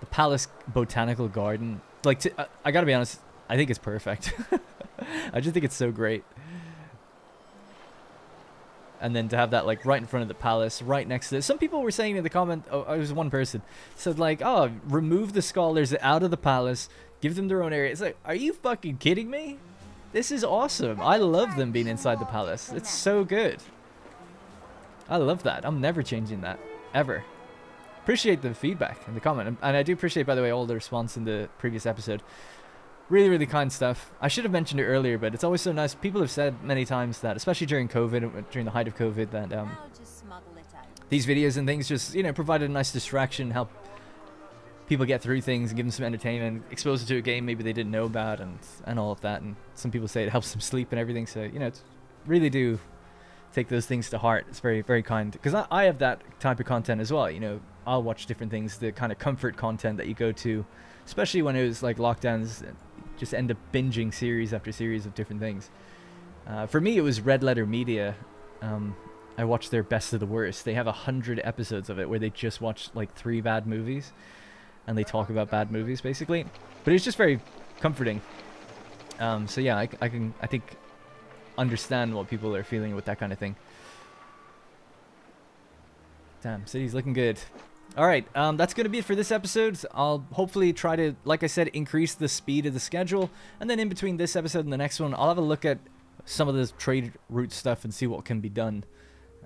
The Palace Botanical Garden. Like, to, I, uh, I gotta be honest, I think it's perfect. I just think it's so great. And then to have that like right in front of the palace, right next to it. Some people were saying in the comment, oh, oh, it was one person said like, oh, remove the scholars out of the palace, give them their own area. It's like, are you fucking kidding me? This is awesome. I love them being inside the palace. It's so good. I love that. I'm never changing that. Ever. Appreciate the feedback in the comment. And I do appreciate, by the way, all the response in the previous episode. Really, really kind stuff. I should have mentioned it earlier, but it's always so nice. People have said many times that, especially during COVID, during the height of COVID, that um, Now just smuggle it out. these videos and things just, you know, provided a nice distraction, help people get through things and give them some entertainment, expose them to a game maybe they didn't know about and, and all of that. And some people say it helps them sleep and everything. So, you know, it's really do take those things to heart. It's very, very kind. Because I, I have that type of content as well. You know, I'll watch different things, the kind of comfort content that you go to, especially when it was like lockdowns, just end up binging series after series of different things. Uh, for me, it was Red Letter Media. Um, I watched their best of the worst. They have a hundred episodes of it where they just watch like three bad movies, and they talk about bad movies basically. But it's just very comforting. Um, so yeah, I can I think understand what people are feeling with that kind of thing. Damn, city's looking good. All right, um, that's going to be it for this episode. I'll hopefully try to, like I said, increase the speed of the schedule. And then in between this episode and the next one, I'll have a look at some of the trade route stuff and see what can be done.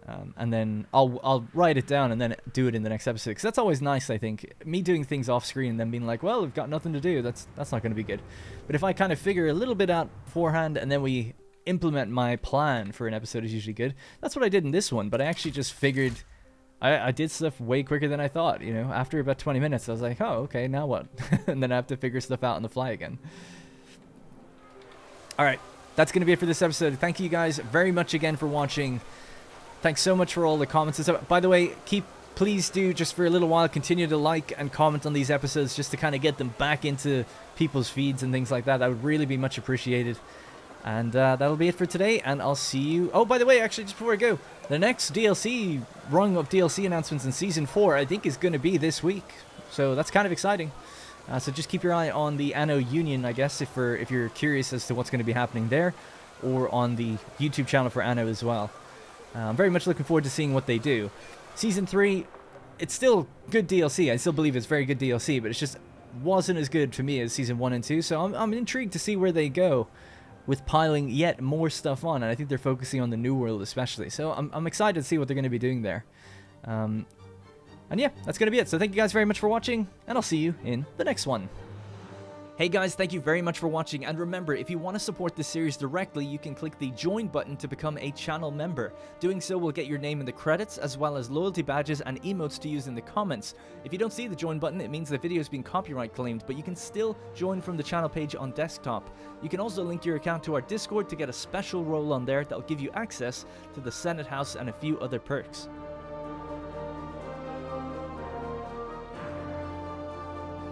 Um, and then I'll I'll write it down and then do it in the next episode because that's always nice. I think me doing things off screen and then being like, well, we've got nothing to do. That's that's not going to be good. But if I kind of figure a little bit out beforehand and then we implement my plan for an episode is usually good. That's what I did in this one. But I actually just figured I, I did stuff way quicker than I thought. You know, after about 20 minutes, I was like, oh, okay, now what? and then I have to figure stuff out on the fly again. All right, that's going to be it for this episode. Thank you guys very much again for watching. Thanks so much for all the comments and stuff. By the way, keep please do just for a little while continue to like and comment on these episodes just to kind of get them back into people's feeds and things like that. That would really be much appreciated. And uh, that'll be it for today, and I'll see you. Oh, by the way, actually, just before I go, the next DLC rung of DLC announcements in Season 4, I think, is going to be this week. So that's kind of exciting. Uh, so just keep your eye on the Anno Union, I guess, if, you're if you're curious as to what's going to be happening there, or on the YouTube channel for Anno as well. Uh, I'm very much looking forward to seeing what they do. Season 3, it's still good DLC. I still believe it's very good DLC, but it just wasn't as good for me as Season 1 and 2, so I'm, I'm intrigued to see where they go with piling yet more stuff on, and I think they're focusing on the New World especially. So I'm, I'm excited to see what they're going to be doing there. Um, and yeah, that's going to be it. So thank you guys very much for watching, and I'll see you in the next one. Hey guys, thank you very much for watching, and remember, if you want to support this series directly, you can click the join button to become a channel member. Doing so will get your name in the credits, as well as loyalty badges and emotes to use in the comments. If you don't see the join button, it means the video is being copyright claimed, but you can still join from the channel page on desktop. You can also link your account to our Discord to get a special role on there that will give you access to the Senate House and a few other perks.